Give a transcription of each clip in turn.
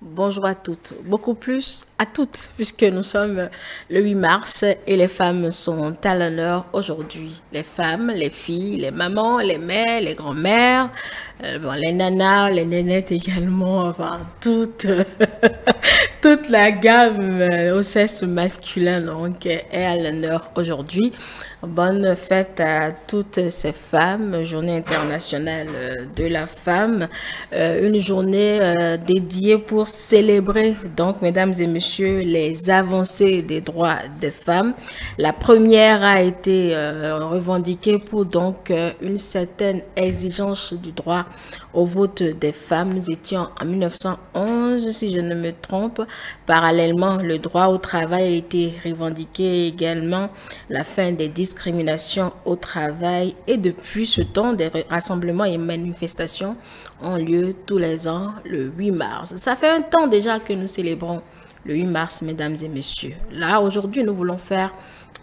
bonjour à toutes, beaucoup plus à toutes, puisque nous sommes le 8 mars et les femmes sont à l'honneur aujourd'hui. Les femmes, les filles, les mamans, les mères, les grands-mères, euh, les nanas, les nénettes également, enfin toute, toute la gamme au sexe masculin donc, est à l'honneur aujourd'hui. Bonne fête à toutes ces femmes, journée internationale de la femme, euh, une journée euh, dédiée pour célébrer donc mesdames et messieurs les avancées des droits des femmes. La première a été euh, revendiquée pour donc une certaine exigence du droit au vote des femmes. Nous étions en 1911, si je ne me trompe. Parallèlement, le droit au travail a été revendiqué également, la fin des discriminations au travail. Et depuis ce temps, des rassemblements et manifestations ont lieu tous les ans le 8 mars. Ça fait un temps déjà que nous célébrons le 8 mars, mesdames et messieurs. Là, aujourd'hui, nous voulons faire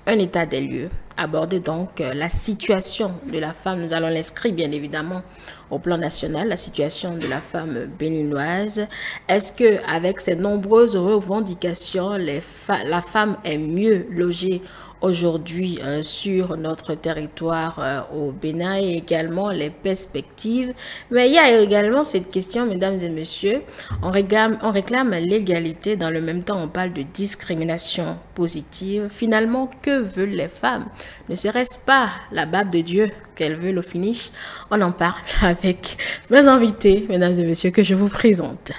un état des lieux, aborder donc euh, la situation de la femme. Nous allons l'inscrire, bien évidemment, au plan national, la situation de la femme béninoise. Est-ce que avec ces nombreuses revendications, les la femme est mieux logée aujourd'hui euh, sur notre territoire euh, au Bénin et également les perspectives. Mais il y a également cette question, mesdames et messieurs, on réclame, l'égalité, dans le même temps on parle de discrimination positive. Finalement, que veulent les femmes? Ne serait-ce pas la barbe de Dieu qu'elles veulent au finish? On en parle avec mes invités, mesdames et messieurs, que je vous présente.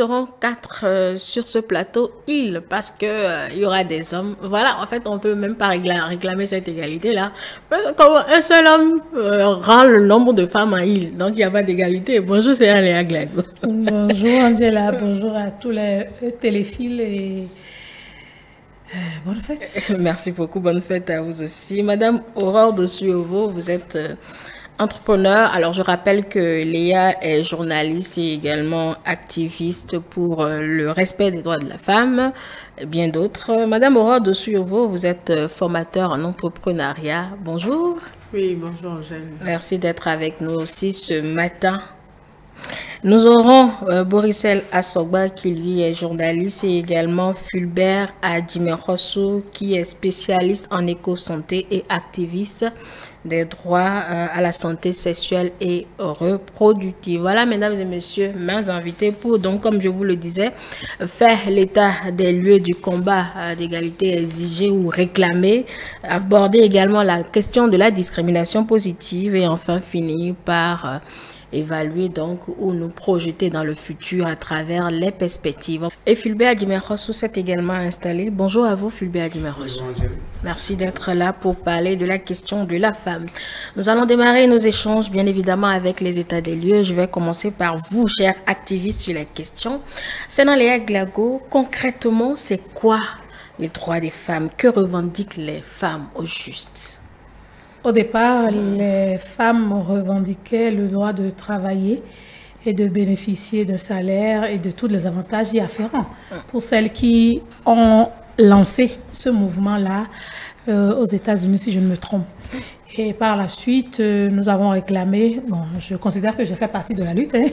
Seront quatre euh, sur ce plateau, il, parce que euh, il y aura des hommes. Voilà, en fait, on peut même pas réclamer cette égalité-là. Comme un seul homme euh, rend le nombre de femmes à il, donc il n'y a pas d'égalité. Bonjour, c'est Aléa Glago. Bonjour Angela, bonjour à tous les téléphiles et bonne fête. Merci beaucoup, bonne fête à vous aussi. Madame Aurore de Suovo, vous êtes entrepreneur. Alors, je rappelle que Léa est journaliste et également activiste pour euh, le respect des droits de la femme, et bien d'autres. Madame Aurore de vous êtes euh, formateur en entrepreneuriat. Bonjour. Oui, bonjour Angèle. Merci d'être avec nous aussi ce matin. Nous aurons euh, Borisel Assogba qui lui est journaliste et également Fulbert Adjimerosso qui est spécialiste en éco-santé et activiste des droits euh, à la santé sexuelle et reproductive. Voilà, mesdames et messieurs, mes invités pour, donc, comme je vous le disais, faire l'état des lieux du combat euh, d'égalité exigé ou réclamé, aborder également la question de la discrimination positive et enfin finir par euh, évaluer donc ou nous projeter dans le futur à travers les perspectives. Et Fulbert Adimerosso s'est également installé. Bonjour à vous Fulbert Adimerosso. Merci d'être là pour parler de la question de la femme. Nous allons démarrer nos échanges bien évidemment avec les états des lieux. Je vais commencer par vous, chers activistes sur la question. Sénat Léa Glago, concrètement, c'est quoi les droits des femmes? Que revendiquent les femmes au juste? Au départ, les femmes revendiquaient le droit de travailler et de bénéficier d'un salaire et de tous les avantages y afférents. Pour celles qui ont lancé ce mouvement-là euh, aux États-Unis, si je ne me trompe. Et par la suite, euh, nous avons réclamé, bon, je considère que j'ai fait partie de la lutte, hein.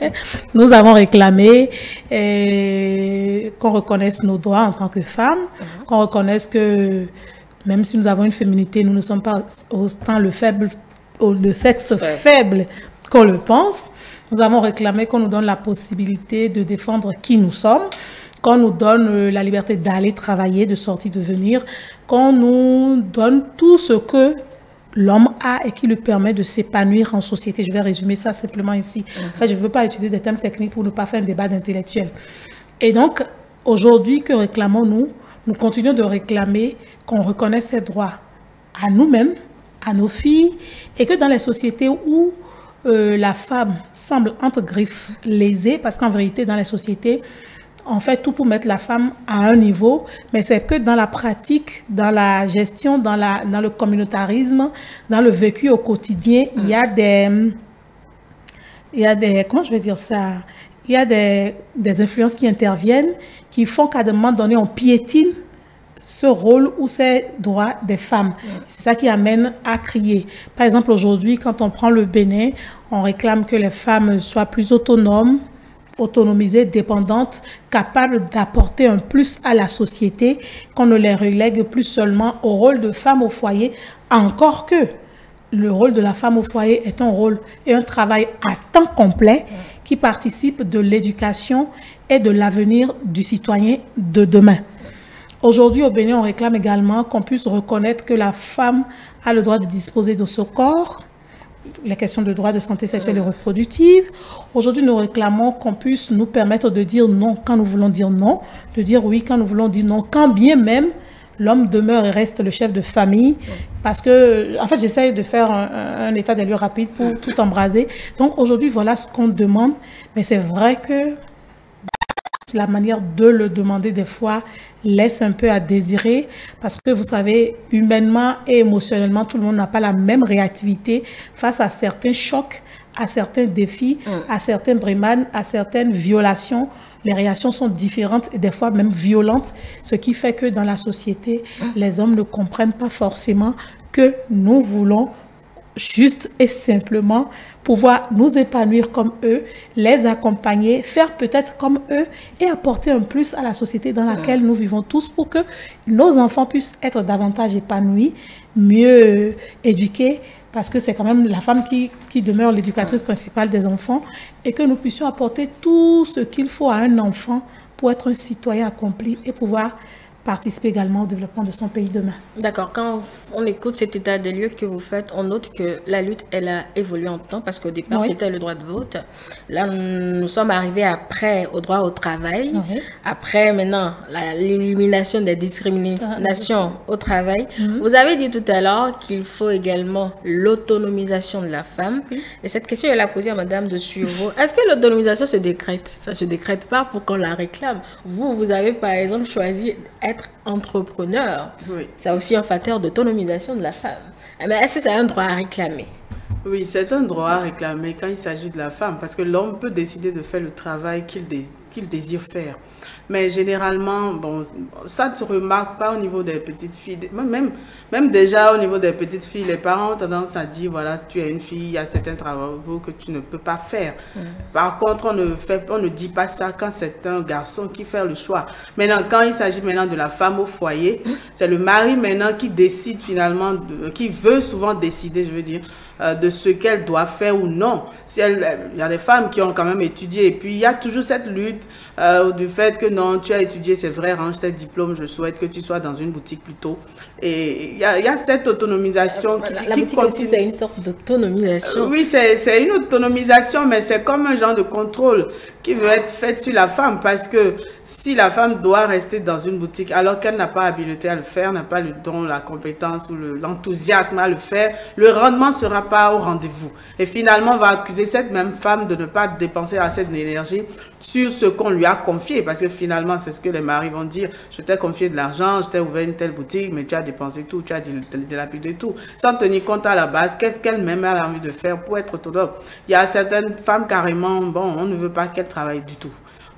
nous avons réclamé euh, qu'on reconnaisse nos droits en tant que femmes, qu'on reconnaisse que même si nous avons une féminité, nous ne sommes pas autant le faible, le sexe faible qu'on le pense. Nous avons réclamé qu'on nous donne la possibilité de défendre qui nous sommes, qu'on nous donne euh, la liberté d'aller travailler, de sortir, de venir, qu'on nous donne tout ce que l'homme a et qui lui permet de s'épanouir en société. Je vais résumer ça simplement ici. En fait, je ne veux pas utiliser des termes techniques pour ne pas faire un débat d'intellectuel. Et donc, aujourd'hui, que réclamons-nous nous continuons de réclamer qu'on reconnaisse ces droits à nous-mêmes, à nos filles, et que dans les sociétés où euh, la femme semble entre griffes lésée, parce qu'en vérité, dans les sociétés, on fait tout pour mettre la femme à un niveau, mais c'est que dans la pratique, dans la gestion, dans, la, dans le communautarisme, dans le vécu au quotidien, il y a des... Il y a des... Comment je vais dire ça? Il y a des, des influences qui interviennent, qui font qu'à un moment donné, on piétine ce rôle ou ces droits des femmes. C'est ça qui amène à crier. Par exemple, aujourd'hui, quand on prend le Bénin, on réclame que les femmes soient plus autonomes, autonomisées, dépendantes, capables d'apporter un plus à la société, qu'on ne les relègue plus seulement au rôle de femme au foyer, encore que le rôle de la femme au foyer est un rôle et un travail à temps complet qui participe de l'éducation et de l'avenir du citoyen de demain. Aujourd'hui, au Bénin, on réclame également qu'on puisse reconnaître que la femme a le droit de disposer de son corps, les questions de droit de santé sexuelle et reproductive. Aujourd'hui, nous réclamons qu'on puisse nous permettre de dire non quand nous voulons dire non, de dire oui quand nous voulons dire non, quand bien même l'homme demeure et reste le chef de famille. Parce que, en fait, j'essaye de faire un, état des lieux rapide pour tout embraser. Donc aujourd'hui, voilà ce qu'on demande. Mais c'est vrai que la manière de le demander des fois laisse un peu à désirer parce que vous savez, humainement et émotionnellement, tout le monde n'a pas la même réactivité face à certains chocs, à certains défis, mm. à certains brimades, à certaines violations. Les réactions sont différentes et des fois même violentes, ce qui fait que dans la société, les hommes ne comprennent pas forcément que nous voulons juste et simplement pouvoir nous épanouir comme eux, les accompagner, faire peut-être comme eux et apporter un plus à la société dans laquelle nous vivons tous pour que nos enfants puissent être davantage épanouis, mieux éduqués, parce que c'est quand même la femme qui, qui demeure l'éducatrice principale des enfants, et que nous puissions apporter tout ce qu'il faut à un enfant pour être un citoyen accompli et pouvoir participer également au développement de son pays demain. D'accord. Quand on écoute cet état des lieux que vous faites, on note que la lutte, elle a évolué en temps parce qu'au départ, c'était le droit de vote. Là, nous sommes arrivés après au droit au travail. Après, maintenant, l'élimination des discriminations ah, au travail. Mhm. Vous avez dit tout à l'heure qu'il faut également l'autonomisation de la femme. Et cette question, elle a posée à Madame de Suivre. Est-ce que l'autonomisation se décrète? Ça se décrète pas pour qu'on la réclame. Vous, vous avez par exemple choisi être entrepreneur, c'est aussi un facteur d'autonomisation de la femme. Mais est-ce que c'est un droit à réclamer? Oui, c'est un droit à réclamer quand il s'agit de la femme, parce que l'homme peut décider de faire le travail qu'il désire faire. Mais généralement, bon, ça ne se remarque pas au niveau des petites filles. Même, même déjà au niveau des petites filles, les parents ont tendance à dire, voilà, si tu es une fille, il y a certains travaux que tu ne peux pas faire. Mm. Par contre, on ne, fait, on ne dit pas ça quand c'est un garçon qui fait le choix. Maintenant, quand il s'agit maintenant de la femme au foyer, mm. c'est le mari maintenant qui décide finalement, qui veut souvent décider, je veux dire, euh, de ce qu'elle doit faire ou non. Si elle, il y a des femmes qui ont quand même étudié et puis il y a toujours cette lutte euh, du fait que non, tu as étudié, c'est vrai, range tes diplômes, je souhaite que tu sois dans une boutique plutôt. Et il y a, y a, cette autonomisation qui, la, boutique aussi, c'est une sorte d'autonomisation. Euh, oui, c'est une autonomisation, mais c'est comme un genre de contrôle qui veut être fait sur la femme parce que si la femme doit rester dans une boutique alors qu'elle n'a pas l'habileté à le faire, n'a pas le don, la compétence ou l'enthousiasme à le faire, le rendement ne sera pas au rendez-vous. Et finalement, on va accuser cette même femme de ne pas dépenser assez d'énergie sur ce qu'on lui a confié parce que finalement, c'est ce que les maris vont dire. Je t'ai confié de l'argent, je t'ai ouvert une telle boutique, mais tu as dépensé tout, tu as dilapidé tout, sans tenir compte à la base qu'est-ce qu'elle-même a envie de faire pour être autonome. Il y a certaines femmes carrément, bon, on ne veut pas qu'elles travaille du tout.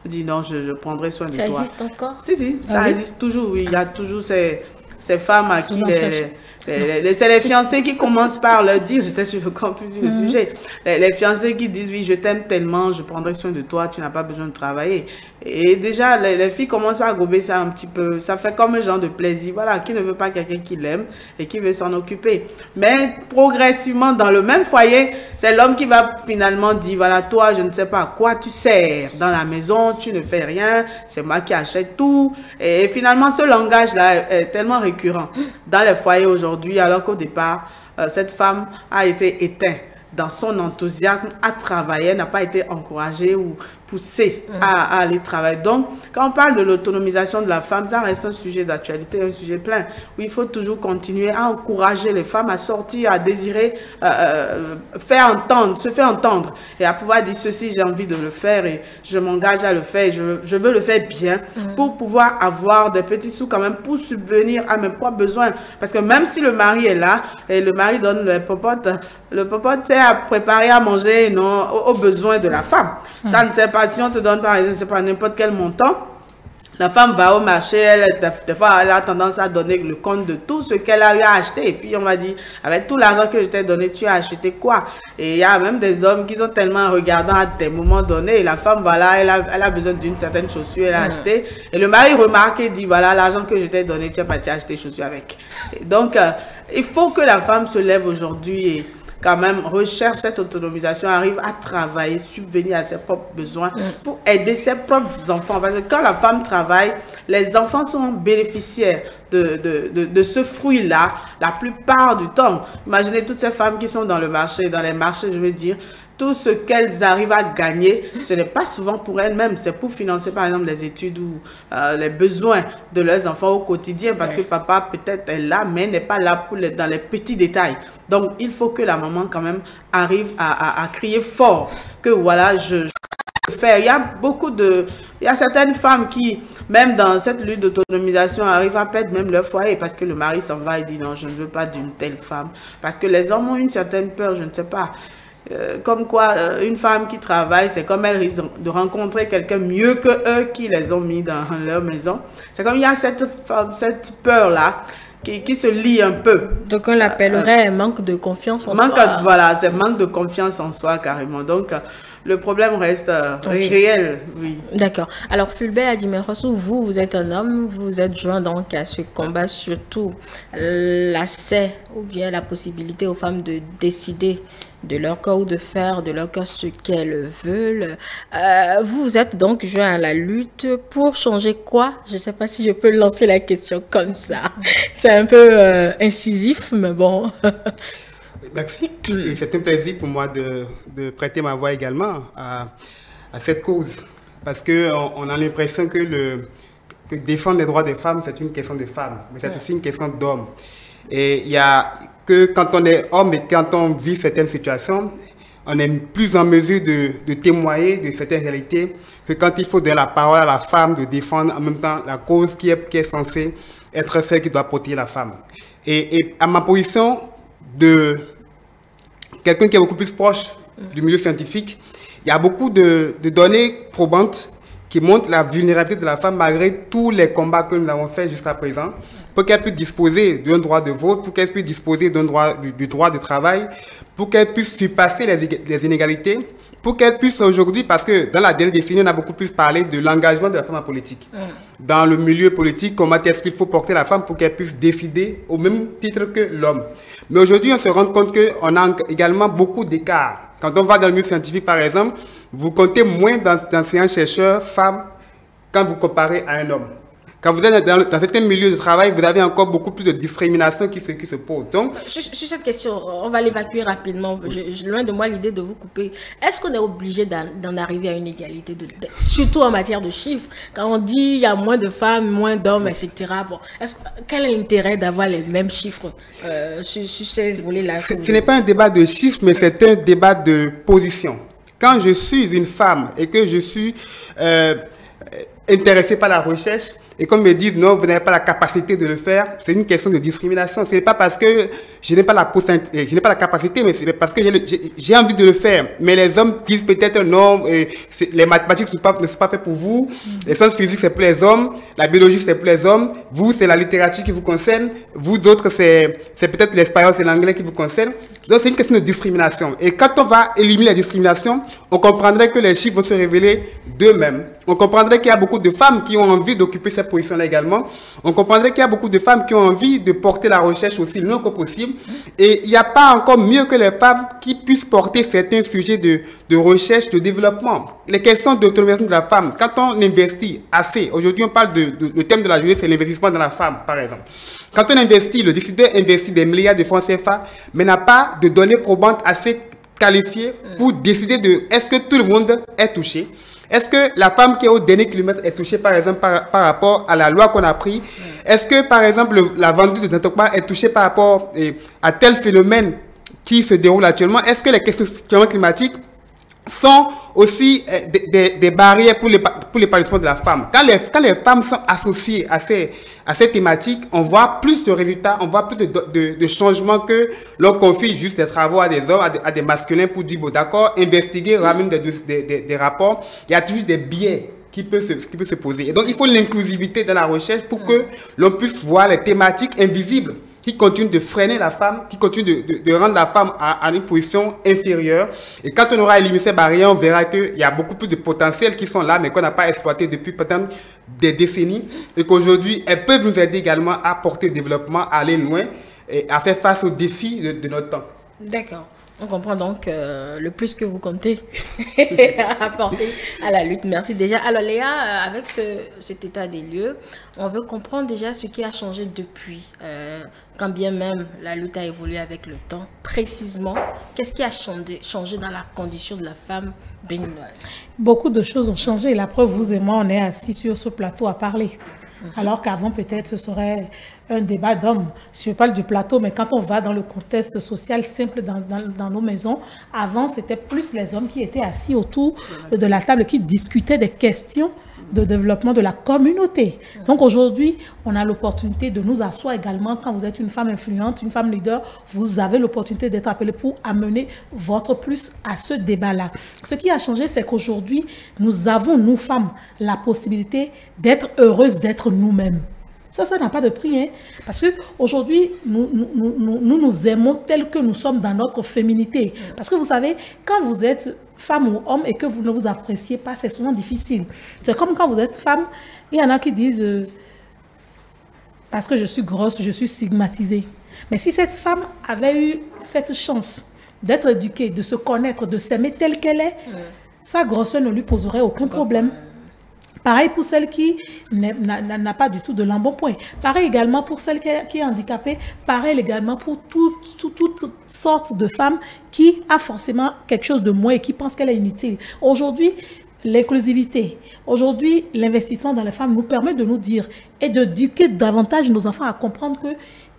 On dit non, je, prendrai soin de toi. Ça existe encore? Si, si, ça ah existe toujours. Oui. Il y a toujours ces, ces femmes à qui les, c'est les fiancés qui commencent par leur dire, j'étais sur le campus du mhm. sujet, les, fiancés qui disent, oui, je t'aime tellement, je prendrai soin de toi, tu n'as pas besoin de travailler. Et déjà, les, filles commencent à gober ça un petit peu. Ça fait comme un genre de plaisir. Voilà, qui ne veut pas quelqu'un qui l'aime et qui veut s'en occuper. Mais progressivement, dans le même foyer, c'est l'homme qui va finalement dire, voilà, toi, je ne sais pas à quoi tu sers dans la maison, tu ne fais rien, c'est moi qui achète tout. Et finalement, ce langage-là est tellement récurrent dans les foyers aujourd'hui alors qu'au départ, euh, cette femme a été éteinte dans son enthousiasme à travailler, n'a pas été encouragée ou pousser à, aller travailler. Donc, quand on parle de l'autonomisation de la femme, ça reste un sujet d'actualité, un sujet plein, où il faut toujours continuer à encourager les femmes à sortir, à désirer euh, euh, faire entendre, se faire entendre, et à pouvoir dire ceci, j'ai envie de le faire, et je m'engage à le faire, je, je, veux le faire bien, mm. pour pouvoir avoir des petits sous quand même, pour subvenir à mes propres besoins. Parce que même si le mari est là, et le mari donne le popote, le popote sert à préparer à manger non, aux, besoins de la femme. Ça ne sert pas si on te donne par exemple, pas n'importe quel montant, la femme va au marché, elle, des fois, elle a tendance à donner le compte de tout ce qu'elle a eu à acheter. Et puis, on m'a dit, avec tout l'argent que je t'ai donné, tu as acheté quoi? Et il y a même des hommes qui sont tellement regardants à des moments donnés. Et la femme, voilà, elle a, elle a besoin d'une certaine chaussure, elle a acheté. Et le mari remarque et dit, voilà, l'argent que je t'ai donné, tu as pas acheté chaussures avec. donc, euh, il faut que la femme se lève aujourd'hui et quand même recherche cette autonomisation, arrive à travailler, subvenir à ses propres besoins mm. pour aider ses propres enfants. Parce que quand la femme travaille, les enfants sont bénéficiaires de, de, de, ce fruit-là la plupart du temps. Imaginez toutes ces femmes qui sont dans le marché, dans les marchés, je veux dire, tout ce qu'elles arrivent à gagner, ce n'est pas souvent pour elles-mêmes, c'est pour financer par exemple les études ou euh, les besoins de leurs enfants au quotidien parce que papa peut-être est là mais n'est pas là pour les, dans les petits détails. Donc il faut que la maman quand même arrive à, à, crier fort que voilà, je, je faire. Il y a beaucoup de... Il y a certaines femmes qui, même dans cette lutte d'autonomisation, arrivent à perdre même leur foyer parce que le mari s'en va et dit non, je ne veux pas d'une telle femme. Parce que les hommes ont une certaine peur, je ne sais pas. Euh, comme quoi, euh, une femme qui travaille, c'est comme elle risque de rencontrer quelqu'un mieux que eux qui les ont mis dans leur maison. C'est comme il y a cette, cette peur-là qui, qui, se lie un peu. Donc on l'appellerait euh, manque de confiance en manque, soi. Voilà, c'est manque de confiance en soi carrément. Donc le problème reste réel, oui. D'accord. Alors Fulbert Adimeroso, vous, vous êtes un homme, vous êtes joint donc à ce combat surtout l'accès ou bien la possibilité aux femmes de décider de leur corps ou de faire de leur corps ce qu'elles veulent. Euh, vous êtes donc joint à la lutte pour changer quoi? Je ne sais pas si je peux lancer la question comme ça. C'est un peu euh, incisif, mais bon. Merci. Et c'est un plaisir pour moi de, de prêter ma voix également à, à cette cause. Parce qu'on on a l'impression que, le, que défendre les droits des femmes, c'est une question de femmes, mais c'est aussi une question d'hommes. Et il y a que quand on est homme et quand on vit certaines situations, on est plus en mesure de, de, témoigner de certaines réalités que quand il faut donner la parole à la femme, de défendre en même temps la cause qui est, qui est censée être celle qui doit protéger la femme. Et, et à ma position de quelqu'un qui est beaucoup plus proche du milieu scientifique, il y a beaucoup de, de données probantes qui montrent la vulnérabilité de la femme malgré tous les combats que nous avons faits jusqu'à présent pour qu'elle puisse disposer d'un droit de vote, pour qu'elle puisse disposer d'un droit, du, droit de travail, pour qu'elle puisse surpasser les, inégalités, pour qu'elle puisse aujourd'hui, parce que dans la dernière décennie, on a beaucoup plus parlé de l'engagement de la femme en politique. Mm. Dans le milieu politique, comment est-ce qu'il faut porter la femme pour qu'elle puisse décider au même titre que l'homme? Mais aujourd'hui, on se rend compte qu'on a également beaucoup d'écarts. Quand on va dans le milieu scientifique, par exemple, vous comptez moins d'enseignants-chercheurs femmes quand vous comparez à un homme. Quand vous êtes dans, certains milieux de travail, vous avez encore beaucoup plus de discrimination qui se, qui se pose. Donc, sur, cette question, on va l'évacuer rapidement. Je, loin de moi l'idée de vous couper. Est-ce qu'on est obligé d'en arriver à une égalité, de, surtout en matière de chiffres? Quand on dit il y a moins de femmes, moins d'hommes, etc. Bon, quel est l'intérêt d'avoir les mêmes chiffres euh, sur, ces volets-là? Ce n'est pas un débat de chiffres, mais c'est un débat de position. Quand je suis une femme et que je suis euh, intéressé par la recherche, et qu'on me dise non, vous n'avez pas la capacité de le faire, c'est une question de discrimination. Ce n'est pas parce que je n'ai pas la la capacité, mais c'est parce que j'ai envie de le faire. Mais les hommes disent peut-être non, les mathématiques ne sont, pas, faites pour vous, les sciences physiques c'est pour les hommes, la biologie c'est pour les hommes, vous c'est la littérature qui vous concerne, vous d'autres c'est peut-être l'espagnol, c'est l'anglais qui vous concerne. Donc c'est une question de discrimination. Et quand on va éliminer la discrimination, on comprendrait que les chiffres vont se révéler d'eux-mêmes. On comprendrait qu'il y a beaucoup de femmes qui ont envie d'occuper cette position-là également. On comprendrait qu'il y a beaucoup de femmes qui ont envie de porter la recherche aussi mieux que possible. Et il n'y a pas encore mieux que les femmes qui puissent porter certains sujets de, de recherche, de développement. Les questions d'autonomisation de la femme, quand on investit assez, aujourd'hui on parle de, le thème de la journée, c'est l'investissement dans la femme, par exemple. Quand on investit, le décideur investit des milliards de francs CFA, mais n'a pas de données probantes assez qualifiée pour décider de est-ce que tout le monde est touché est-ce que la femme qui est au dernier kilomètre est touchée, par exemple, par, rapport à la loi qu'on a prise Est-ce que, par exemple, la vendue de Dantokma est touchée par rapport à tel phénomène qui se déroule actuellement? Est-ce que les questions climatiques sont aussi euh, des, des, barrières pour, les, pour l'épanouissement de la femme. Quand les, quand les femmes sont associées à ces, à ces thématiques, on voit plus de résultats, on voit plus de, de, de changements que l'on confie juste des travaux à des hommes, à des, masculins pour dire, bon, d'accord, investiguer, ramener des, des, des, rapports. Il y a toujours des biais qui peuvent se, qui peut se poser. Et donc, il faut l'inclusivité dans la recherche pour que l'on puisse voir les thématiques invisibles qui continue de freiner la femme, qui continue de, rendre la femme à, une position inférieure. Et quand on aura éliminé ces barrières, on verra qu'il y a beaucoup plus de potentiels qui sont là, mais qu'on n'a pas exploité depuis peut-être des décennies. Et qu'aujourd'hui, elles peuvent nous aider également à porter le développement, à aller loin et à faire face aux défis de notre temps. D'accord. On comprend donc euh, le plus que vous comptez apporter à la lutte. Merci déjà. Alors Léa, euh, avec ce, cet état des lieux, on veut comprendre déjà ce qui a changé depuis, euh, quand bien même la lutte a évolué avec le temps. Précisément, qu'est-ce qui a changé, changé dans la condition de la femme béninoise? Beaucoup de choses ont changé. La preuve, vous et moi, on est assis sur ce plateau à parler. Alors qu'avant, peut-être, ce serait un débat d'hommes. Je parle du plateau, mais quand on va dans le contexte social simple dans, dans, nos maisons, avant, c'était plus les hommes qui étaient assis autour de la table, qui discutaient des questions de développement de la communauté. Donc aujourd'hui, on a l'opportunité de nous asseoir également. Quand vous êtes une femme influente, une femme leader, vous avez l'opportunité d'être appelée pour amener votre plus à ce débat-là. Ce qui a changé, c'est qu'aujourd'hui, nous avons, nous femmes, la possibilité d'être heureuses d'être nous-mêmes. Ça, ça n'a pas de prix. Hein? Parce qu'aujourd'hui, nous nous, nous nous, aimons tels que nous sommes dans notre féminité. Parce que vous savez, quand vous êtes femme ou homme et que vous ne vous appréciez pas, c'est souvent difficile. C'est comme quand vous êtes femme, il y en a qui disent euh, parce que je suis grosse, je suis stigmatisée. Mais si cette femme avait eu cette chance d'être éduquée, de se connaître, de s'aimer telle qu'elle est, sa grosseur ne lui poserait aucun problème. Pareil pour celle qui n'a pas du tout de l'embonpoint. Pareil également pour celle qui est, handicapée. Pareil également pour toutes sortes de femmes qui a forcément quelque chose de moins et qui pensent qu'elle est inutile. Aujourd'hui, l'inclusivité, aujourd'hui, l'investissement dans les femmes nous permet de nous dire et d'éduquer davantage nos enfants à comprendre que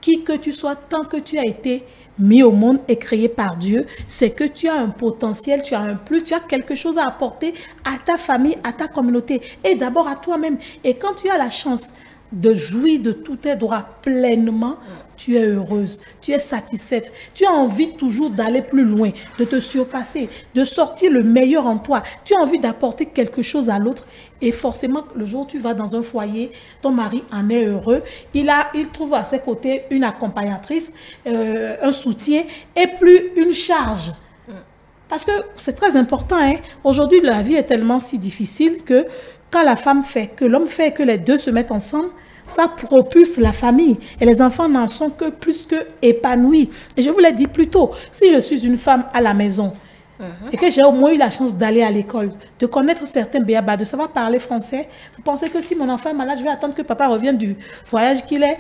qui que tu sois, tant que tu as été mis au monde et créé par Dieu, c'est que tu as un potentiel, tu as un plus, tu as quelque chose à apporter à ta famille, à ta communauté et d'abord à toi-même. Et quand tu as la chance de jouir de tous tes droits pleinement, tu es heureuse, tu es satisfaite, tu as envie toujours d'aller plus loin, de te surpasser, de sortir le meilleur en toi. Tu as envie d'apporter quelque chose à l'autre et forcément, le jour où tu vas dans un foyer, ton mari en est heureux, il, a, il trouve à ses côtés une accompagnatrice, euh, un soutien et plus une charge. Parce que c'est très important. Hein. Aujourd'hui, la vie est tellement si difficile que quand la femme fait, que l'homme fait, que les deux se mettent ensemble, ça propulse la famille. Et les enfants n'en sont que plus que épanouis. Et je vous l'ai dit plus tôt, si je suis une femme à la maison, et que j'ai au moins eu la chance d'aller à l'école, de connaître certains béabas, de savoir parler français. Vous pensez que si mon enfant est malade, je vais attendre que papa revienne du voyage qu'il est,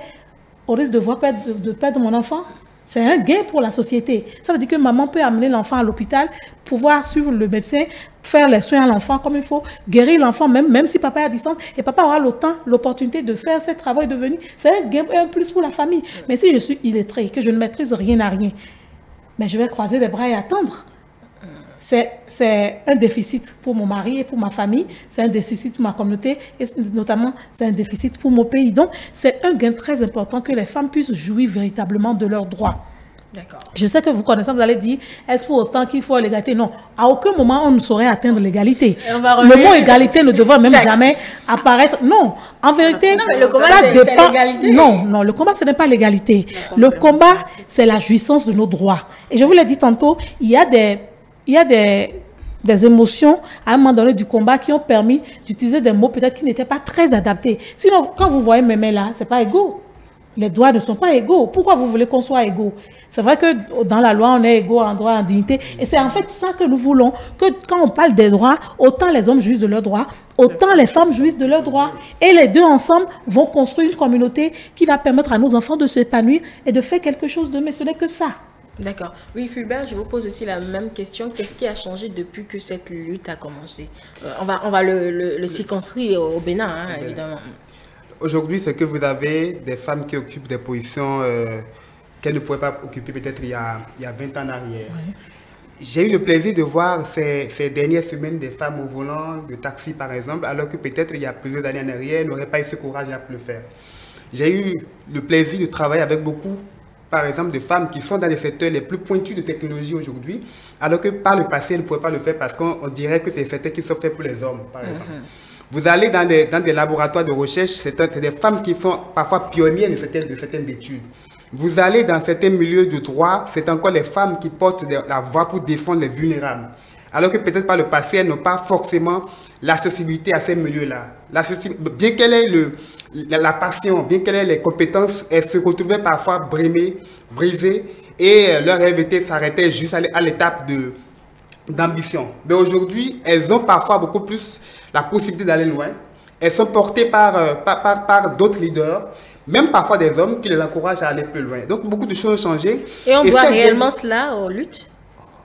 au risque de, voir perdre, de perdre mon enfant? C'est un gain pour la société. Ça veut dire que maman peut amener l'enfant à l'hôpital, pouvoir suivre le médecin, faire les soins à l'enfant comme il faut, guérir l'enfant même, même si papa est à distance, et papa aura le temps, l'opportunité de faire ce travail de venir. C'est un gain un plus pour la famille. Mais si je suis illettré, que je ne maîtrise rien à rien, mais je vais croiser les bras et attendre c'est un déficit pour mon mari et pour ma famille, c'est un déficit pour ma communauté et notamment c'est un déficit pour mon pays. Donc c'est un gain très important que les femmes puissent jouir véritablement de leurs droits. Je sais que vous connaissez, vous allez dire, est-ce pour autant qu'il faut l'égalité? Non, à aucun moment on ne saurait atteindre l'égalité. Le mot égalité ne devrait même jamais apparaître. Non, en vérité, le combat, ça dépend. Non, non, le combat ce n'est pas l'égalité. Le combat, c'est la jouissance de nos droits. Et je vous l'ai dit tantôt, il y a des il y a des, des émotions à un moment donné du combat qui ont permis d'utiliser des mots peut-être qui n'étaient pas très adaptés. Sinon, quand vous voyez mes mains là, c'est pas égaux. Les droits ne sont pas égaux. Pourquoi vous voulez qu'on soit égaux? C'est vrai que dans la loi, on est égaux en droit, en dignité. Et c'est en fait ça que nous voulons. Que quand on parle des droits, autant les hommes jouissent de leurs droits, autant les femmes jouissent de leurs droits. Et les deux ensemble vont construire une communauté qui va permettre à nos enfants de s'épanouir et de faire quelque chose de mais ce n'est que ça. D'accord. Oui, Fulbert, je vous pose aussi la même question. Qu'est-ce qui a changé depuis que cette lutte a commencé euh, On va, on va le, le, le circonscrire au Bénin, hein, évidemment. Aujourd'hui, c'est que vous avez des femmes qui occupent des positions euh, qu'elles ne pouvaient pas occuper peut-être il, y a- il y a 20 ans en arrière. J'ai eu le plaisir de voir ces, ces dernières semaines des femmes au volant de taxi, par exemple, alors que peut-être il y a plusieurs années en arrière, elles n'auraient pas eu ce courage à le faire. J'ai eu le plaisir de travailler avec beaucoup, par exemple, de femmes qui sont dans les secteurs les plus pointus de technologie aujourd'hui, alors que par le passé, elles ne pouvaient pas le faire parce qu'on on dirait que c'est secteurs qui sont faits pour les hommes, par exemple. Vous allez dans des, dans des laboratoires de recherche, c'est des femmes qui sont parfois pionnières de certaines, de certaines études. Vous allez dans certains milieux de droit, c'est encore les femmes qui portent de- la voix pour défendre les vulnérables. Alors que peut-être par le passé, elles n'ont pas forcément l'accessibilité à ces milieux-là. Bien qu'elle ait le, la, la passion, bien qu'elle ait les compétences, elles se retrouvaient parfois brimées, brisées, et euh, leur rêve était s'arrêter juste à l'é- à l'étape de, d'ambition. Mais aujourd'hui, elles ont parfois beaucoup plus la possibilité d'aller loin. Elles sont portées par, euh, par, par, par d'autres leaders, même parfois des hommes qui les encouragent à aller plus loin. Donc beaucoup de choses ont changé. Et on voit réellement cela aux luttes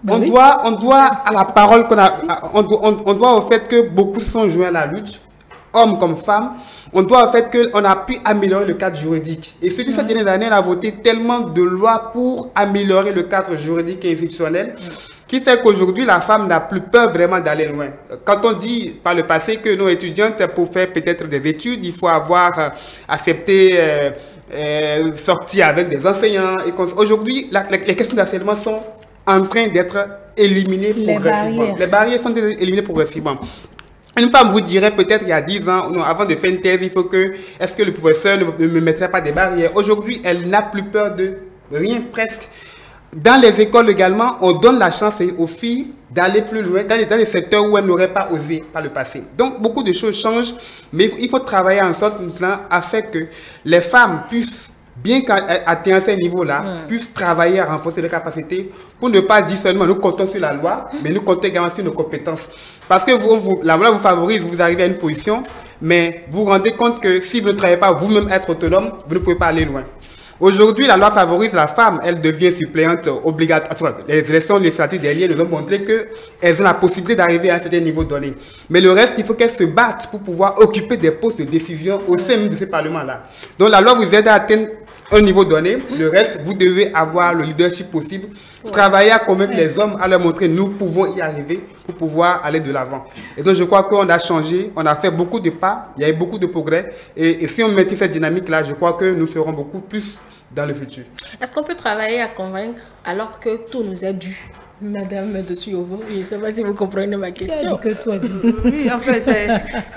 on, doit, on doit à la parole qu'on a, on, doit- on- on doit au fait que beaucoup sont joints à la lutte, hommes comme femmes. On doit au fait qu'on a pu améliorer le cadre juridique. Et surtout cette dernière année, on a voté tellement de lois pour améliorer le cadre juridique et institutionnel qui fait qu'aujourd'hui, la femme n'a plus peur vraiment d'aller loin. Quand on dit par le passé que nos étudiantes, pour faire peut-être des études, il faut avoir euh, accepté euh, euh, sortir avec des enseignants. Et Aujourd'hui, les questions d'harcèlement sont en train d'être éliminées Les progressivement. barrières. Les barrières sont éliminées progressivement. Une femme vous dirait peut-être il y a 10 ans, non, avant de faire une thèse, il faut que, est-ce que le professeur ne me mettrait pas des barrières? Aujourd'hui, elle n'a plus peur de rien presque. Dans les écoles également, on donne la chance aux filles d'aller plus loin dans les, dans les secteurs où elles n'auraient pas osé par le passé. Donc beaucoup de choses changent, mais il faut travailler en sorte maintenant afin que les femmes puissent, bien qu'atteindre ces niveaux-là, puissent travailler à renforcer leurs capacités pour ne pas dire seulement nous comptons sur la loi, mais nous comptons également sur nos compétences. Parce que la loi vous favorise, vous arrivez à une position, mais vous vous rendez compte que si vous ne travaillez pas vous-même être autonome, vous ne pouvez pas aller loin. Aujourd'hui, la loi favorise la femme. Elle devient suppléante obligatoire. Les élections législatives dernières nous ont montré qu'elles ont la possibilité d'arriver à un certain niveau donné. Mais le reste, il faut qu'elles se battent pour pouvoir occuper des postes de décision au sein de ces parlements-là. Donc la loi vous aide à atteindre un niveau donné. Le reste, vous devez avoir le leadership possible. Travailler à convaincre les hommes, à leur montrer nous pouvons y arriver pour pouvoir aller de l'avant. Et donc je crois qu'on a changé, on a fait beaucoup de pas, il y a eu beaucoup de progrès. Et, et si on mettait cette dynamique-là, je crois que nous ferons beaucoup plus dans le futur. Est-ce qu'on peut travailler à convaincre alors que tout nous est dû? Madame de Suyovo, je ne sais pas si vous comprenez ma question. que toi, Oui, en fait, c'est-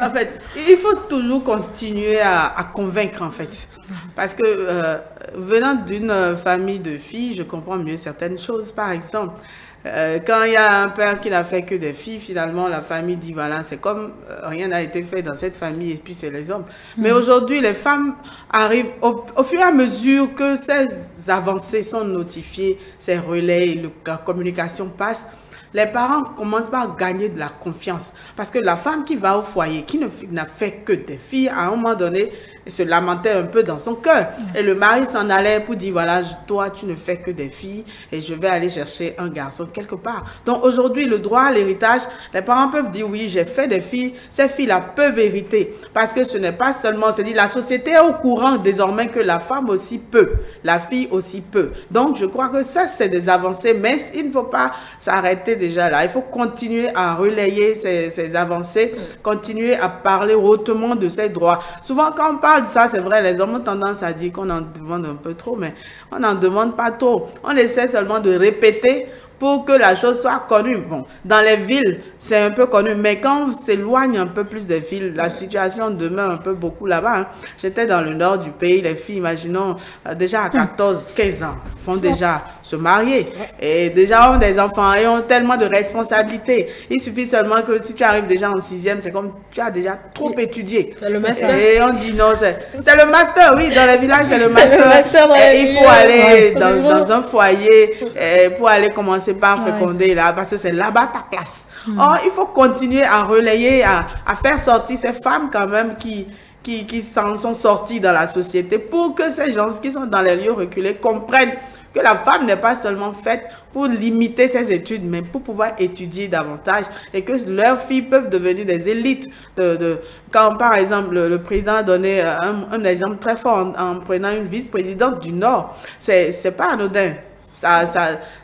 en fait, il faut toujours continuer à, à convaincre, en fait. Parce que euh, venant d'une famille de filles, je comprends mieux certaines choses. Par exemple, euh, quand il y a un père qui n'a fait que des filles, finalement, la famille dit, voilà, c'est comme euh, rien n'a été fait dans cette famille, et puis c'est les hommes. Mais aujourd'hui, les femmes arrivent, au, au fur et à mesure que ces avancées sont notifiées, ces relais, le- la communication passe, les parents commencent par gagner de la confiance. Parce que la femme qui va au foyer, qui n'a fait que des filles, à un moment donné, se lamentait un peu dans son cœur. Et le mari s'en allait pour dire, voilà, toi, tu ne fais que des filles et je vais aller chercher un garçon quelque part. Donc aujourd'hui, le droit à l'héritage, les parents peuvent dire, oui, j'ai fait des filles, ces filles-là peuvent hériter. Parce que ce n'est pas seulement, c'est dit, la société est au courant désormais que la femme aussi peut, la fille aussi peut. Donc je crois que ça, c'est des avancées, mais il ne faut pas s'arrêter déjà là. Il faut continuer à relayer ces, ces avancées, continuer à parler hautement de ces droits. Souvent, quand on parle ça, c'est vrai, les hommes ont tendance à dire qu'on en demande un peu trop, mais on n'en demande pas trop. On essaie seulement de répéter pour que la chose soit connue. Bon, dans les villes, c'est un peu connu, mais quand on s'éloigne un peu plus des villes, la situation demeure un peu beaucoup là-bas. hein. J'étais dans le nord du pays, les filles, imaginons, euh, déjà à 14, 15 ans, font déjà se marier et déjà ont des enfants et ont tellement de responsabilités. Il suffit seulement que si tu arrives déjà en sixième, c'est comme tu as déjà trop étudié. C'est le master. Et on dit non, c'est le master, oui, dans les villages, c'est le master. Et il faut aller dans, dans un foyer euh, pour aller commencer par féconder là, parce que c'est là-bas ta place. Or, il faut continuer à relayer, à, faire sortir ces femmes quand même qui, qui, qui sont sorties dans la société pour que ces gens qui sont dans les lieux reculés comprennent que la femme n'est pas seulement faite pour limiter ses études, mais pour pouvoir étudier davantage et que leurs filles peuvent devenir des élites. De, quand, par exemple, le, président a donné un, un exemple très fort en, en prenant une vice-présidente du Nord, c'est pas anodin. Ça,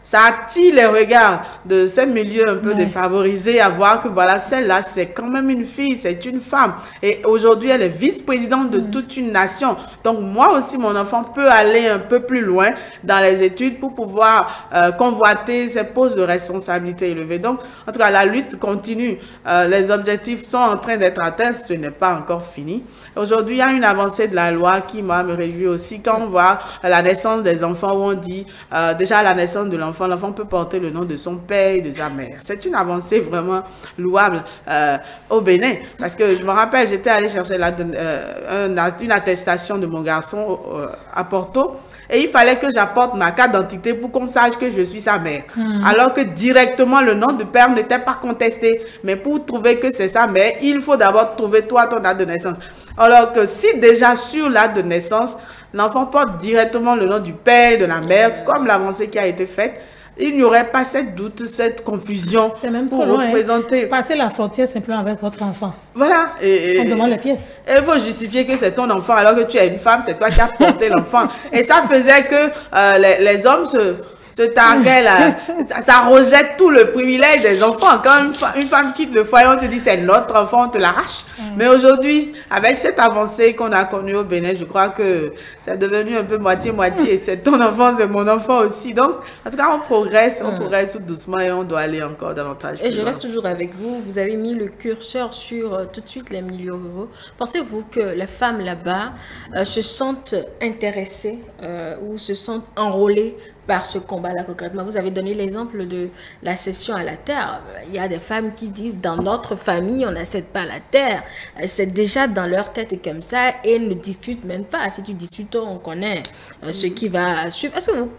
ça attire les regards de ces milieux un peu défavorisés à voir que voilà, celle-là, c'est quand même une fille, c'est une femme. Et aujourd'hui, elle est vice-présidente de mm. toute une nation. Donc, moi aussi, mon enfant peut aller un peu plus loin dans les études pour pouvoir euh, convoiter ses postes de responsabilité élevés. Donc, en tout cas, la lutte continue. Euh, les objectifs sont en train d'être atteints. Ce n'est pas encore fini. Aujourd'hui, il y a une avancée de la loi qui, moi, me réjouit aussi quand on voit la naissance des enfants où on dit euh, déjà la naissance de l'enfant, l'enfant, peut porter le nom de son père et de sa mère. C'est une avancée vraiment louable euh, au Bénin. Parce que je me rappelle, j'étais allée chercher la, euh, une attestation de mon garçon euh, à Porto. Et il fallait que j'apporte ma carte d'identité pour qu'on sache que je suis sa mère. Hmm. Alors que directement, le nom de père n'était pas contesté. Mais pour trouver que c'est sa mère, il faut d'abord trouver toi ton date de naissance. Alors que si déjà sur l'acte de naissance, l'enfant porte directement le nom du père et de la mère, comme l'avancée qui a été faite, il n'y aurait pas cette doute, cette confusion C'est même pour hein. représenter. Passer la frontière simplement avec votre enfant. Voilà. Et, On demande les pièces. Et il faut justifier que c'est ton enfant alors que tu es une femme, c'est toi qui as porté l'enfant. Et ça faisait que euh, les, les hommes se ce target là, ça, rejette tout le privilège des enfants. Quand une, femme quitte le foyer, on te dit c'est notre enfant, on te l'arrache. Mais aujourd'hui, avec cette avancée qu'on a connue au Bénin, je crois que c'est devenu un peu moitié-moitié. C'est ton enfant, c'est mon enfant aussi. Donc, en tout cas, on progresse, on progresse tout doucement et on doit aller encore davantage. Et je reste toujours avec vous. Vous avez mis le curseur sur euh, tout de suite les milieux ruraux. Pensez-vous que les femmes là-bas euh, se sentent intéressées euh, ou se sentent enrôlées par ce combat-là concrètement. Vous avez donné l'exemple de la cession à la terre. Il y a des femmes qui disent dans notre famille, on n'accède pas la terre. C'est déjà dans leur tête comme ça et ne discutent même pas. Si tu discutes, on connaît euh, ce qui va suivre. Est-ce que vous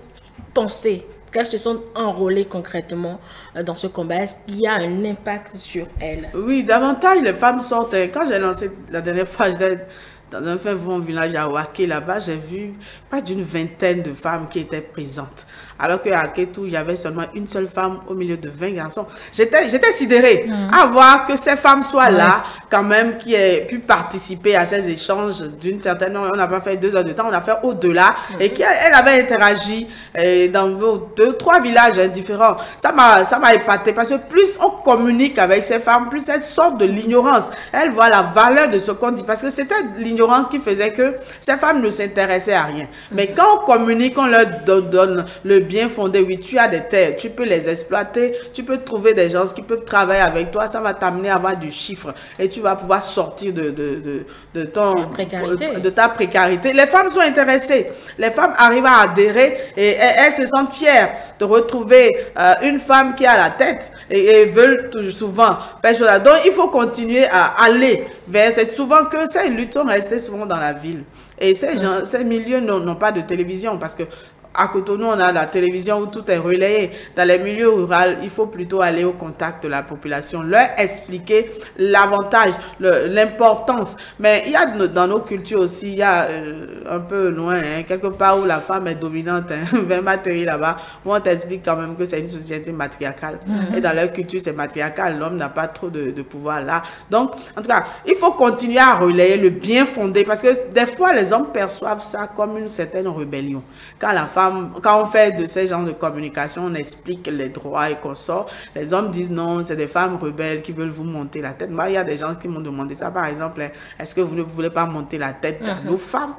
pensez qu'elles se sont enrôlées concrètement euh, dans ce combat? Est-ce qu'il y a un impact sur elles? Oui, davantage les femmes sortent. Quand j'ai lancé la dernière fois, dans un fin village à Waké, là-bas, j'ai vu pas d'une vingtaine de femmes qui étaient présentes. Alors qu'à Ketou, il y avait seulement une seule femme au milieu de 20 garçons. J'étais, j'étais sidérée mm. à voir que ces femmes soient là, quand même, qui aient pu participer à ces échanges d'une certaine... On n'a pas fait deux heures de temps, on a fait au-delà. Mm. Et qu'elle avait interagi euh, dans deux, trois villages différents. Ça m'a, ça m'a épaté parce que plus on communique avec ces femmes, plus elles sortent de l'ignorance. Elles voient la valeur de ce qu'on dit. Parce que c'était l'ignorance qui faisait que ces femmes ne s'intéressaient à rien. Mais mm. quand on communique, on leur donne le bien fondé, oui, tu as des terres, tu peux les exploiter, tu peux trouver des gens qui peuvent travailler avec toi, ça va t'amener à avoir du chiffre et tu vas pouvoir sortir de, de, de, de ton, précarité. de ta précarité. Les femmes sont intéressées, les femmes arrivent à adhérer et, elles se sentent fières de retrouver euh, une femme qui a la tête et, veulent toujours souvent faire chose. Donc il faut continuer à aller vers. C'est souvent que ces luttes sont restées souvent dans la ville. Et ces, gens, ces milieux n'ont pas de télévision parce que à Cotonou, on a la télévision où tout est relayé. Dans les milieux ruraux, il faut plutôt aller au contact de la population, leur expliquer l'avantage, l'importance. Mais il y a dans nos cultures aussi, il y a euh, un peu loin, hein, quelque part où la femme est dominante, hein, vers matériel là-bas, où on t'explique quand même que c'est une société matriarcale. Mm-hmm. Et dans leur culture, c'est matriarcal. L'homme n'a pas trop de, de, pouvoir là. Donc, en tout cas, il faut continuer à relayer le bien fondé parce que des fois, les hommes perçoivent ça comme une certaine rébellion. Quand la femme quand on fait de ces genres de communication, on explique les droits et qu'on sort, les hommes disent non, c'est des femmes rebelles qui veulent vous monter la tête. Moi, il y a des gens qui m'ont demandé ça, par exemple, est-ce que vous ne voulez pas monter la tête? À mhm. nos femmes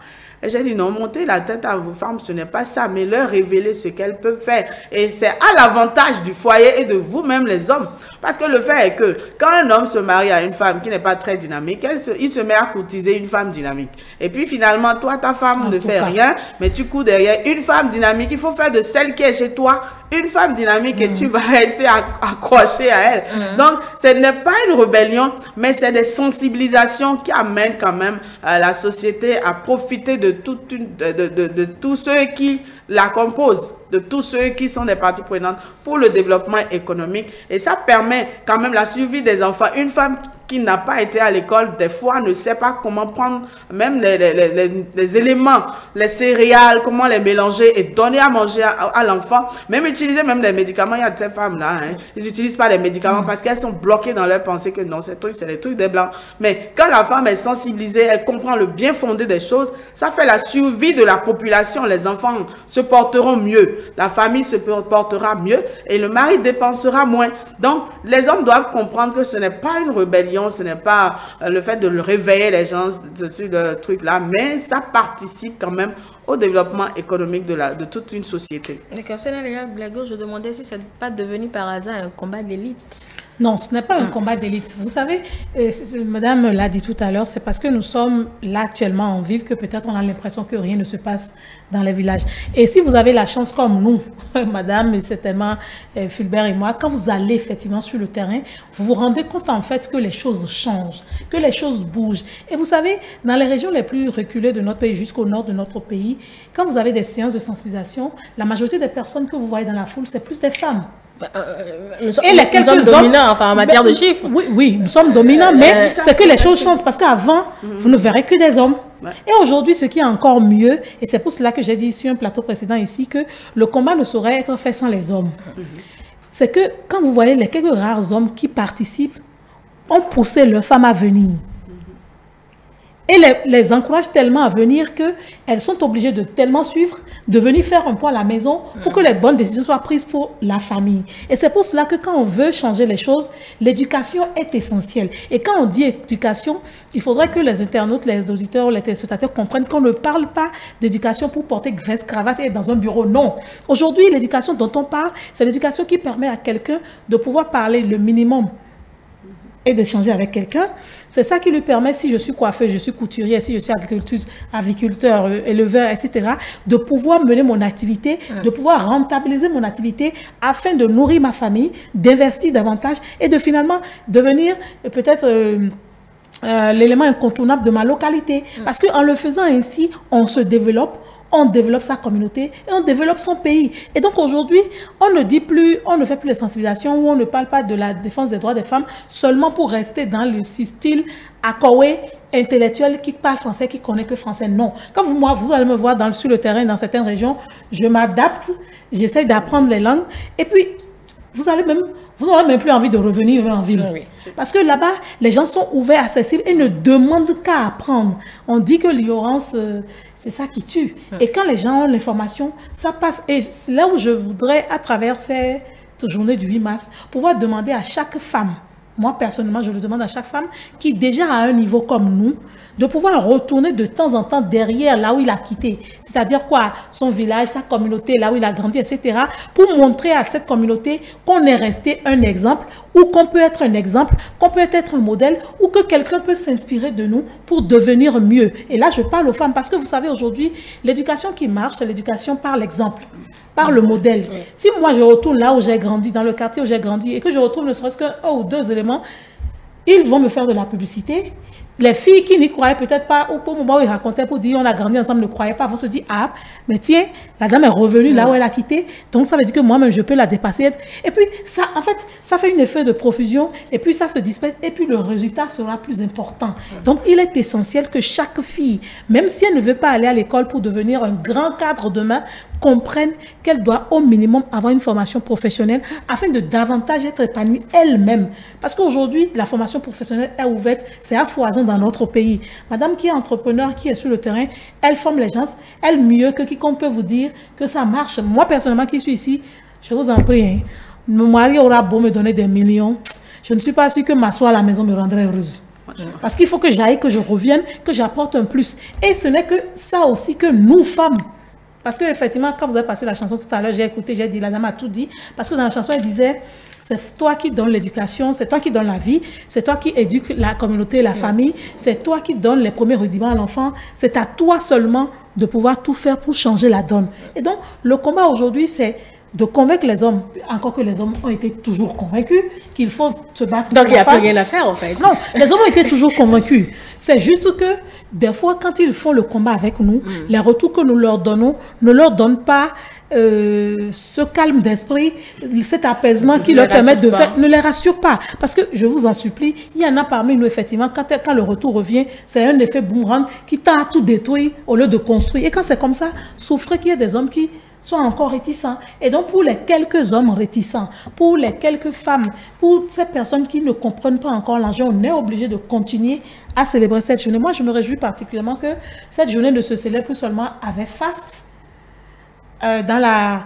et j'ai dit non, monter la tête à vos femmes, ce n'est pas ça, mais leur révéler ce qu'elles peuvent faire. Et c'est à l'avantage du foyer et de vous-même les hommes. Parce que le fait est que quand un homme se marie à une femme qui n'est pas très dynamique, elle se, il se met à courtiser une femme dynamique. Et puis finalement, toi, ta femme ne fait rien, mais tu cours derrière une femme dynamique. Il faut faire de celle qui est chez toi une femme dynamique et tu mm. vas rester accroché à elle. Mm. Donc, ce n'est pas une rébellion, mais c'est des sensibilisations qui amènent quand même euh, la société à profiter de, toute une, de, de, de, tous ceux qui la composent de tous ceux qui sont des parties prenantes pour le développement économique. Et ça permet quand même la suivi des enfants. Une femme qui n'a pas été à l'école, des fois, ne sait pas comment prendre même les, les, les, éléments, les céréales, comment les mélanger et donner à manger à, l'enfant. Même utiliser même des médicaments. Il y a ces femmes-là, hein, ils n'utilisent pas les médicaments parce qu'elles sont bloquées dans leur pensée que non, ces trucs, c'est des trucs des blancs. Mais quand la femme est sensibilisée, elle comprend le bien fondé des choses, ça fait la survie de la population. Les enfants se porteront mieux, la famille se portera mieux et le mari dépensera moins. Donc, les hommes doivent comprendre que ce n'est pas une rébellion, ce n'est pas euh, le fait de le réveiller les gens dessus le truc là, mais ça participe quand même au développement économique de, toute une société. Je demandais si ce n'est pas devenu par hasard un combat d'élite. Non, ce n'est pas un combat d'élite. Vous savez, euh, Madame l'a dit tout à l'heure, c'est parce que nous sommes là actuellement en ville que peut-être on a l'impression que rien ne se passe dans les villages. Et si vous avez la chance comme nous, Madame, et certainement euh, Fulbert et moi, quand vous allez effectivement sur le terrain, vous vous rendez compte en fait que les choses changent, que les choses bougent. Et vous savez, dans les régions les plus reculées de notre pays, jusqu'au nord de notre pays, quand vous avez des séances de sensibilisation, la majorité des personnes que vous voyez dans la foule, c'est plus des femmes. Bah, euh, nous, et les sommes dominants enfin, en matière de chiffres. Oui, oui, nous sommes dominants, mais euh, c'est que les choses changent parce qu'avant, vous ne verrez que des hommes. Et aujourd'hui, ce qui est encore mieux, et c'est pour cela que j'ai dit sur un plateau précédent ici que le combat ne saurait être fait sans les hommes. C'est que quand vous voyez les quelques rares hommes qui participent, ont poussé leurs femmes à venir et les, les encourage tellement à venir qu'elles sont obligées de tellement suivre, de venir faire un point à la maison pour que les bonnes décisions soient prises pour la famille. Et c'est pour cela que quand on veut changer les choses, l'éducation est essentielle. Et quand on dit éducation, il faudrait que les internautes, les auditeurs, les téléspectateurs comprennent qu'on ne parle pas d'éducation pour porter veste, cravate et être dans un bureau. Non. Aujourd'hui, l'éducation dont on parle, c'est l'éducation qui permet à quelqu'un de pouvoir parler le minimum et d'échanger avec quelqu'un. C'est ça qui lui permet, si je suis coiffeur, je suis couturier, si je suis agriculteur, aviculteur, euh, éleveur, etc., de pouvoir mener mon activité, de pouvoir rentabiliser mon activité afin de nourrir ma famille, d'investir davantage et de finalement devenir euh, peut-être... Euh, l'élément incontournable de ma localité. Parce qu'en le faisant ainsi, on se développe, on développe sa communauté et on développe son pays. Et donc aujourd'hui, on ne dit plus, on ne fait plus les sensibilisations ou on ne parle pas de la défense des droits des femmes seulement pour rester dans le style accoé intellectuel qui parle français, qui connaît que français. Non. Quand vous, moi, vous allez me voir dans, sur le terrain dans certaines régions, je m'adapte, j'essaie d'apprendre les langues et puis vous allez même vous n'aurez même plus envie de revenir en ville. Parce que là-bas, les gens sont ouverts, accessibles et ne demandent qu'à apprendre. On dit que l'ignorance, euh, c'est ça qui tue. Et quand les gens ont l'information, ça passe. Et c'est là où je voudrais, à travers cette journée du 8 mars, pouvoir demander à chaque femme, moi personnellement, je le demande à chaque femme qui déjà a un niveau comme nous, de pouvoir retourner de temps en temps derrière là où il a quitté. C'est-à-dire quoi? Son village, sa communauté, là où il a grandi, etc. Pour montrer à cette communauté qu'on est resté un exemple ou qu'on peut être un exemple, qu'on peut être un modèle ou que quelqu'un peut s'inspirer de nous pour devenir mieux. Et là, je parle aux femmes parce que vous savez, aujourd'hui, l'éducation qui marche, c'est l'éducation par l'exemple, par le modèle. Si moi, je retourne là où j'ai grandi, dans le quartier où j'ai grandi, et que je retrouve ne serait-ce qu'un ou deux éléments, ils vont me faire de la publicité, les filles qui n'y croyaient peut-être pas, au moment où ils racontaient pour dire on a grandi ensemble, ne croyaient pas, vont se dire ah, mais tiens, la dame est revenue là où elle a quitté, donc ça veut dire que moi-même je peux la dépasser. Et puis ça, en fait, ça fait une effet de profusion, et puis ça se disperse, et puis le résultat sera plus important. Donc il est essentiel que chaque fille, même si elle ne veut pas aller à l'école pour devenir un grand cadre demain, comprenne qu'elle doit au minimum avoir une formation professionnelle afin de davantage être épanouie elle-même. Parce qu'aujourd'hui, la formation professionnelle est ouverte, c'est à foison dans notre pays. Madame qui est entrepreneur, qui est sur le terrain, elle forme les gens, elle mieux que quiconque peut vous dire que ça marche. Moi, personnellement, qui suis ici, je vous en prie, hein, mon mari aura beau me donner des millions, je ne suis pas sûre que m'asseoir à la maison me rendrait heureuse. Parce qu'il faut que j'aille, que je revienne, que j'apporte un plus. Et ce n'est que ça aussi que nous, femmes, parce qu'effectivement, quand vous avez passé la chanson tout à l'heure, j'ai écouté, j'ai dit, la dame a tout dit. Parce que dans la chanson, elle disait, c'est toi qui donnes l'éducation, c'est toi qui donnes la vie, c'est toi qui éduques la communauté, la famille, c'est toi qui donnes les premiers rudiments à l'enfant. C'est à toi seulement de pouvoir tout faire pour changer la donne. Et donc, le combat aujourd'hui, c'est de convaincre les hommes, encore que les hommes ont été toujours convaincus qu'il faut se battre. Donc il n'y a plus rien à faire en fait. Non, les hommes ont été toujours convaincus. C'est juste que des fois, quand ils font le combat avec nous, les retours que nous leur donnons ne leur donnent pas euh, ce calme d'esprit, cet apaisement qui leur permet de faire, ne les rassure pas. Parce que je vous en supplie, il y en a parmi nous, effectivement, quand, quand le retour revient, c'est un effet boomerang qui tend à tout détruire au lieu de construire. Et quand c'est comme ça, souffrez qu'il y ait des hommes qui sont encore réticents. Et donc, pour les quelques hommes réticents, pour les quelques femmes, pour ces personnes qui ne comprennent pas encore l'enjeu, on est obligé de continuer à célébrer cette journée. Moi, je me réjouis particulièrement que cette journée ne se célèbre plus seulement avec faste, euh, dans la...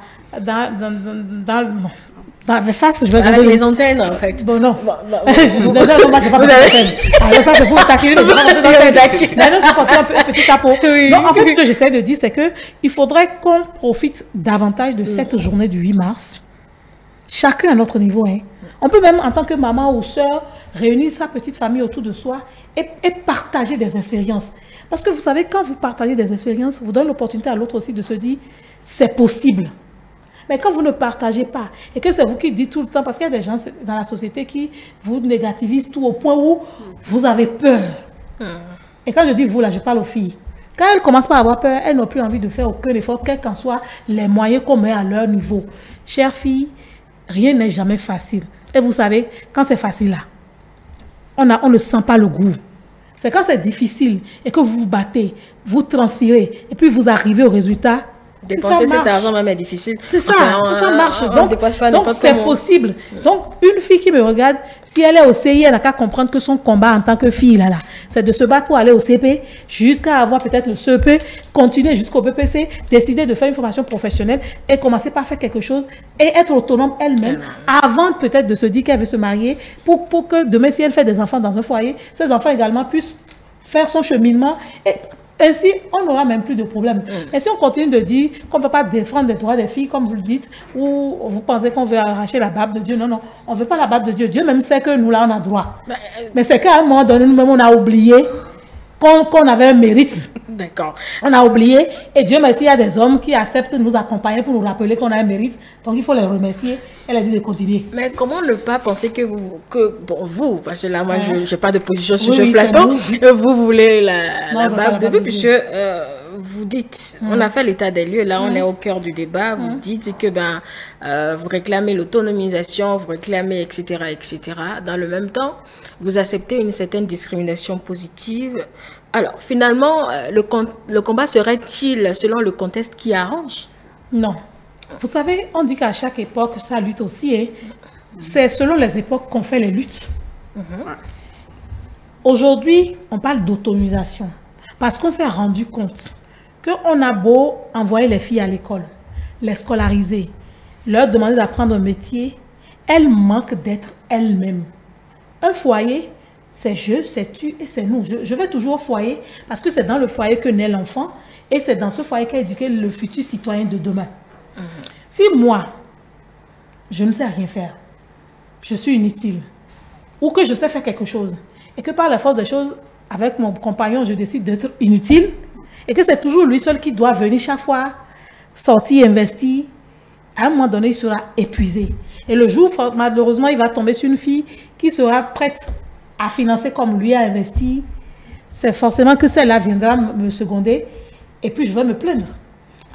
dans- avec faste, je vais Avec les antennes en fait. Bon, non. Bon, bon, Je- non, non, non, moi, j'ai pas porté d'antenne. Alors, ça, c'est pour taquiner, mais j'ai pas porté d'antenne. Non, non, j'ai porté un, un petit chapeau. Oui. Non, en fait, ce que j'essaie de dire, c'est que il faudrait qu'on profite davantage de cette journée du 8 mars. Chacun à notre niveau, hein. On peut même, en tant que maman ou sœur, réunir sa petite famille autour de soi et, et partager des expériences. Parce que vous savez, quand vous partagez des expériences, vous donnez l'opportunité à l'autre aussi de se dire, c'est possible. Mais quand vous ne partagez pas, et que c'est vous qui dites tout le temps, parce qu'il y a des gens dans la société qui vous négativisent tout au point où vous avez peur. Et quand je dis vous, là, je parle aux filles. Quand elles commencent par avoir peur, elles n'ont plus envie de faire aucun effort, quels qu'en soient les moyens qu'on met à leur niveau. Chères filles, rien n'est jamais facile. Et vous savez, quand c'est facile là, on, a, on ne sent pas le goût. C'est quand c'est difficile et que vous vous battez, vous transpirez, et puis vous arrivez au résultat. Dépenser cet argent même est difficile. C'est ça, Enfin, ça marche. on- on donc, c'est possible. Donc, une fille qui me regarde, si elle est au CI, elle n'a qu'à comprendre que son combat en tant que fille, là, là, c'est de se battre pour aller au CP jusqu'à avoir peut-être le CEP, continuer jusqu'au BPC, décider de faire une formation professionnelle et commencer par faire quelque chose et être autonome elle-même avant peut-être de se dire qu'elle veut se marier pour, pour que demain, si elle fait des enfants dans un foyer, ces enfants également puissent faire son cheminement et ainsi, on n'aura même plus de problème. Et si on continue de dire qu'on ne peut pas défendre les droits des filles, comme vous le dites, ou vous pensez qu'on veut arracher la barbe de Dieu, non, non, on ne veut pas la barbe de Dieu. Dieu même sait que nous, là, on a droit. Bah, euh, Mais c'est qu'à un moment donné, nous-mêmes, on a oublié qu'on avait un mérite. D'accord. On a oublié. Et Dieu merci, il y a des hommes qui acceptent de nous accompagner pour nous rappeler qu'on a un mérite. Donc, il faut les remercier. Elle a dit de continuer. Mais comment ne pas penser que vous, que, bon, vous, parce que là, moi, je n'ai pas de position sur Oui, ce oui, plateau, euh, vous voulez la, Non, la barbe de Dieu, puisque euh, vous dites, on a fait l'état des lieux, là, on est au cœur du débat, vous dites que ben, euh, vous réclamez l'autonomisation, vous réclamez, etc., etc. Dans le même temps, vous acceptez une certaine discrimination positive. Alors, finalement, euh, le, con- le combat serait-il selon le contexte qui arrange? Non. Vous savez, on dit qu'à chaque époque, ça lutte aussi. hein. C'est selon les époques qu'on fait les luttes. Aujourd'hui, on parle d'autonomisation. Parce qu'on s'est rendu compte qu'on a beau envoyer les filles à l'école, les scolariser, leur demander d'apprendre un métier, elles manquent d'être elles-mêmes. Un foyer, c'est je, c'est tu et c'est nous. Je, je vais toujours au foyer parce que c'est dans le foyer que naît l'enfant et c'est dans ce foyer qu'est éduqué le futur citoyen de demain. Si moi, je ne sais rien faire, je suis inutile, ou que je sais faire quelque chose, et que par la force des choses, avec mon compagnon, je décide d'être inutile, et que c'est toujours lui seul qui doit venir chaque fois sortir, investir, à un moment donné, il sera épuisé. Et le jour, malheureusement, il va tomber sur une fille qui sera prête à financer comme lui a investi. C'est forcément que celle-là viendra me me seconder et puis je vais me plaindre.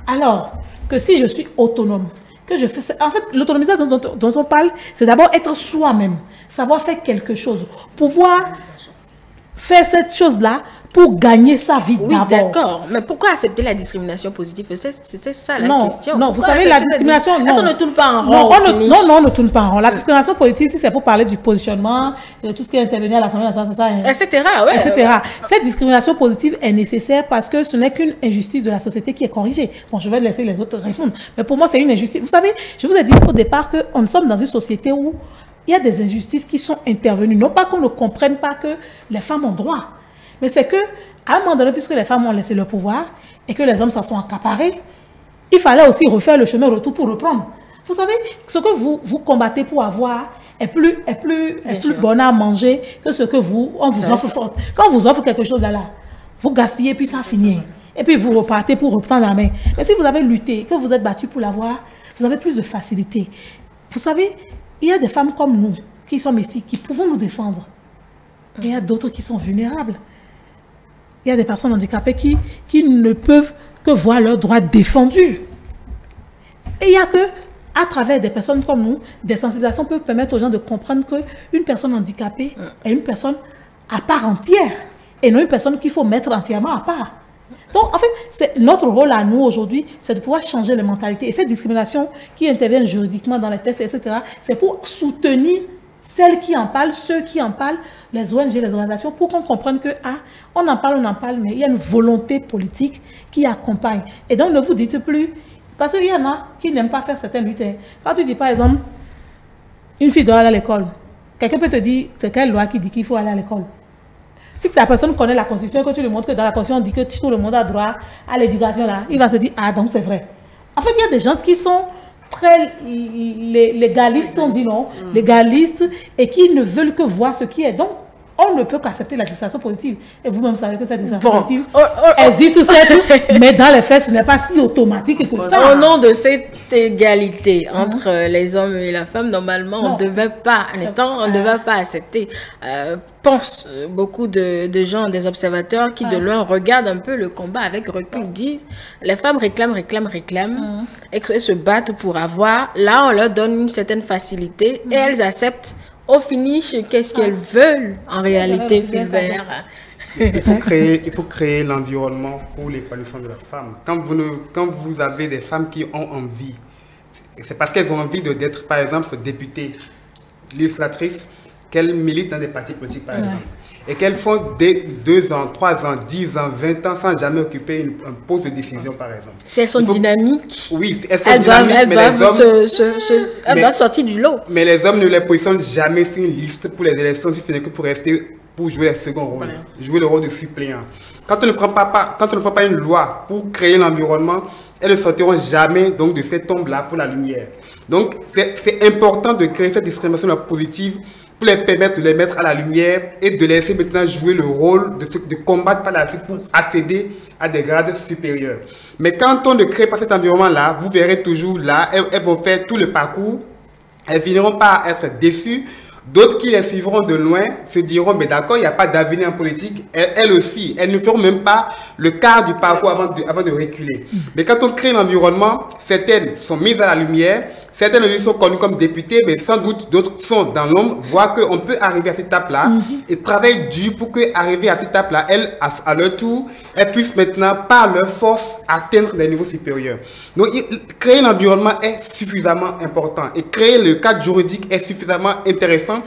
Alors que si je suis autonome, que je fais. En fait, l'autonomisation dont, dont on parle, c'est d'abord être soi-même, savoir faire quelque chose, pouvoir faire cette chose-là pour gagner sa vie Oui, d'abord. d'accord. Mais pourquoi accepter la discrimination positive? C'est- C'était ça la Non, question. non, vous Pourquoi savez, la discrimination, non. qu'on ne tourne pas en rond Non, on ne, non, non, on ne tourne pas en rond. La discrimination politique, si c'est pour parler du positionnement, de tout ce qui est intervenu à l'Assemblée nationale, c'est ça. hein, Etc. Ouais. etc. Cette discrimination positive est nécessaire parce que ce n'est qu'une injustice de la société qui est corrigée. Bon, je vais laisser les autres répondre. Mais pour moi, c'est une injustice. Vous savez, je vous ai dit au départ que nous sommes dans une société où il y a des injustices qui sont intervenues. Non pas qu'on ne comprenne pas que les femmes ont droit, mais c'est que à un moment donné, puisque les femmes ont laissé leur pouvoir et que les hommes s'en sont accaparés, il fallait aussi refaire le chemin retour pour reprendre. Vous savez, ce que vous, vous combattez pour avoir est plus, est plus, est plus bon à manger que ce que vous, on vous offre. fort. Quand on vous offre quelque chose là, là, vous gaspillez puis ça finit. Et puis vous repartez pour reprendre la main. Mais si vous avez lutté, que vous êtes battu pour l'avoir, vous avez plus de facilité. Vous savez, il y a des femmes comme nous qui sommes ici, qui pouvons nous défendre. il y a d'autres qui sont vulnérables. Il y a des personnes handicapées qui, qui ne peuvent que voir leurs droits défendus. Et il y a que, à travers des personnes comme nous, des sensibilisations peuvent permettre aux gens de comprendre qu'une personne handicapée est une personne à part entière et non une personne qu'il faut mettre entièrement à part. Donc, en fait, notre rôle à nous aujourd'hui, c'est de pouvoir changer les mentalités. Et cette discrimination qui intervient juridiquement dans les tests, etc., c'est pour soutenir celles qui en parlent, ceux qui en parlent, les ONG, les organisations, pour qu'on comprenne que, ah, on en parle, on en parle, mais il y a une volonté politique qui accompagne. Et donc, ne vous dites plus, parce qu'il y en a qui n'aiment pas faire certaines luttes. Quand tu dis, par exemple, une fille doit aller à l'école, quelqu'un peut te dire, c'est quelle loi qui dit qu'il faut aller à l'école? Si la personne connaît la Constitution et que tu lui montres que dans la Constitution, on dit que tout le monde a droit à l'éducation, là, il va se dire, ah, donc c'est vrai. En fait, il y a des gens qui sont très légalistes, on dit non, mm. légalistes, et qui ne veulent que voir ce qui est. Donc, on ne peut qu'accepter la législation positive. Et vous-même savez que cette législation positive oh, oh, oh. existe, certes, mais dans les faits, ce n'est pas si automatique que ça. Au nom de cette égalité entre hein? les hommes et la femme, normalement, on ne devait pas, un instant, on ne devait pas accepter. Euh, pense beaucoup de, gens, des observateurs qui de loin regardent un peu le combat avec recul, disent les femmes réclament, réclament, réclament, et elles se battent pour avoir. Là, on leur donne une certaine facilité et elles acceptent au finish, qu'est-ce qu'elles veulent en réalité, Fulbert il faut créer, il faut créer l'environnement pour l'épanouissement de la femme. Quand vous, quand vous avez des femmes qui ont envie, c'est parce qu'elles ont envie d'être, par exemple, députées, législatrices, qu'elles militent dans des partis politiques, par exemple et qu'elles font des 2 ans, 3 ans, 10 ans, 20 ans sans jamais occuper une, un poste de décision, par exemple. Si elles sont dynamiques, oui, elles sont dynamiques, elles doivent, elles doivent sortir du lot. Mais les hommes ne les positionnent jamais sur une liste pour les élections si ce n'est que pour rester, pour jouer le second rôle, jouer le rôle de suppléant. Quand on ne prend pas, quand on ne prend pas une loi pour créer l'environnement, elles ne sortiront jamais donc de cette tombe-là pour la lumière. Donc, c'est important de créer cette discrimination positive pour les permettre de les mettre à la lumière et de laisser maintenant jouer le rôle de, de combattre par la suite pour accéder à des grades supérieurs. Mais quand on ne crée pas cet environnement-là, vous verrez toujours là, elles, vont faire tout le parcours, elles finiront par être déçues. D'autres qui les suivront de loin se diront, mais d'accord, il n'y a pas d'avenir en politique. Elles, aussi, elles ne feront même pas le quart du parcours avant de, avant de reculer. Mais quand on crée l'environnement, certaines sont mises à la lumière, Certaines de sont connues comme députés, mais sans doute d'autres sont dans l'ombre, voient qu'on peut arriver à cette étape-là mhm. et travaillent dur pour qu'arriver à cette étape-là, elles, à, leur tour, elles puissent maintenant, par leur force, atteindre des niveaux supérieurs. Donc, créer l'environnement est suffisamment important et créer le cadre juridique est suffisamment intéressant,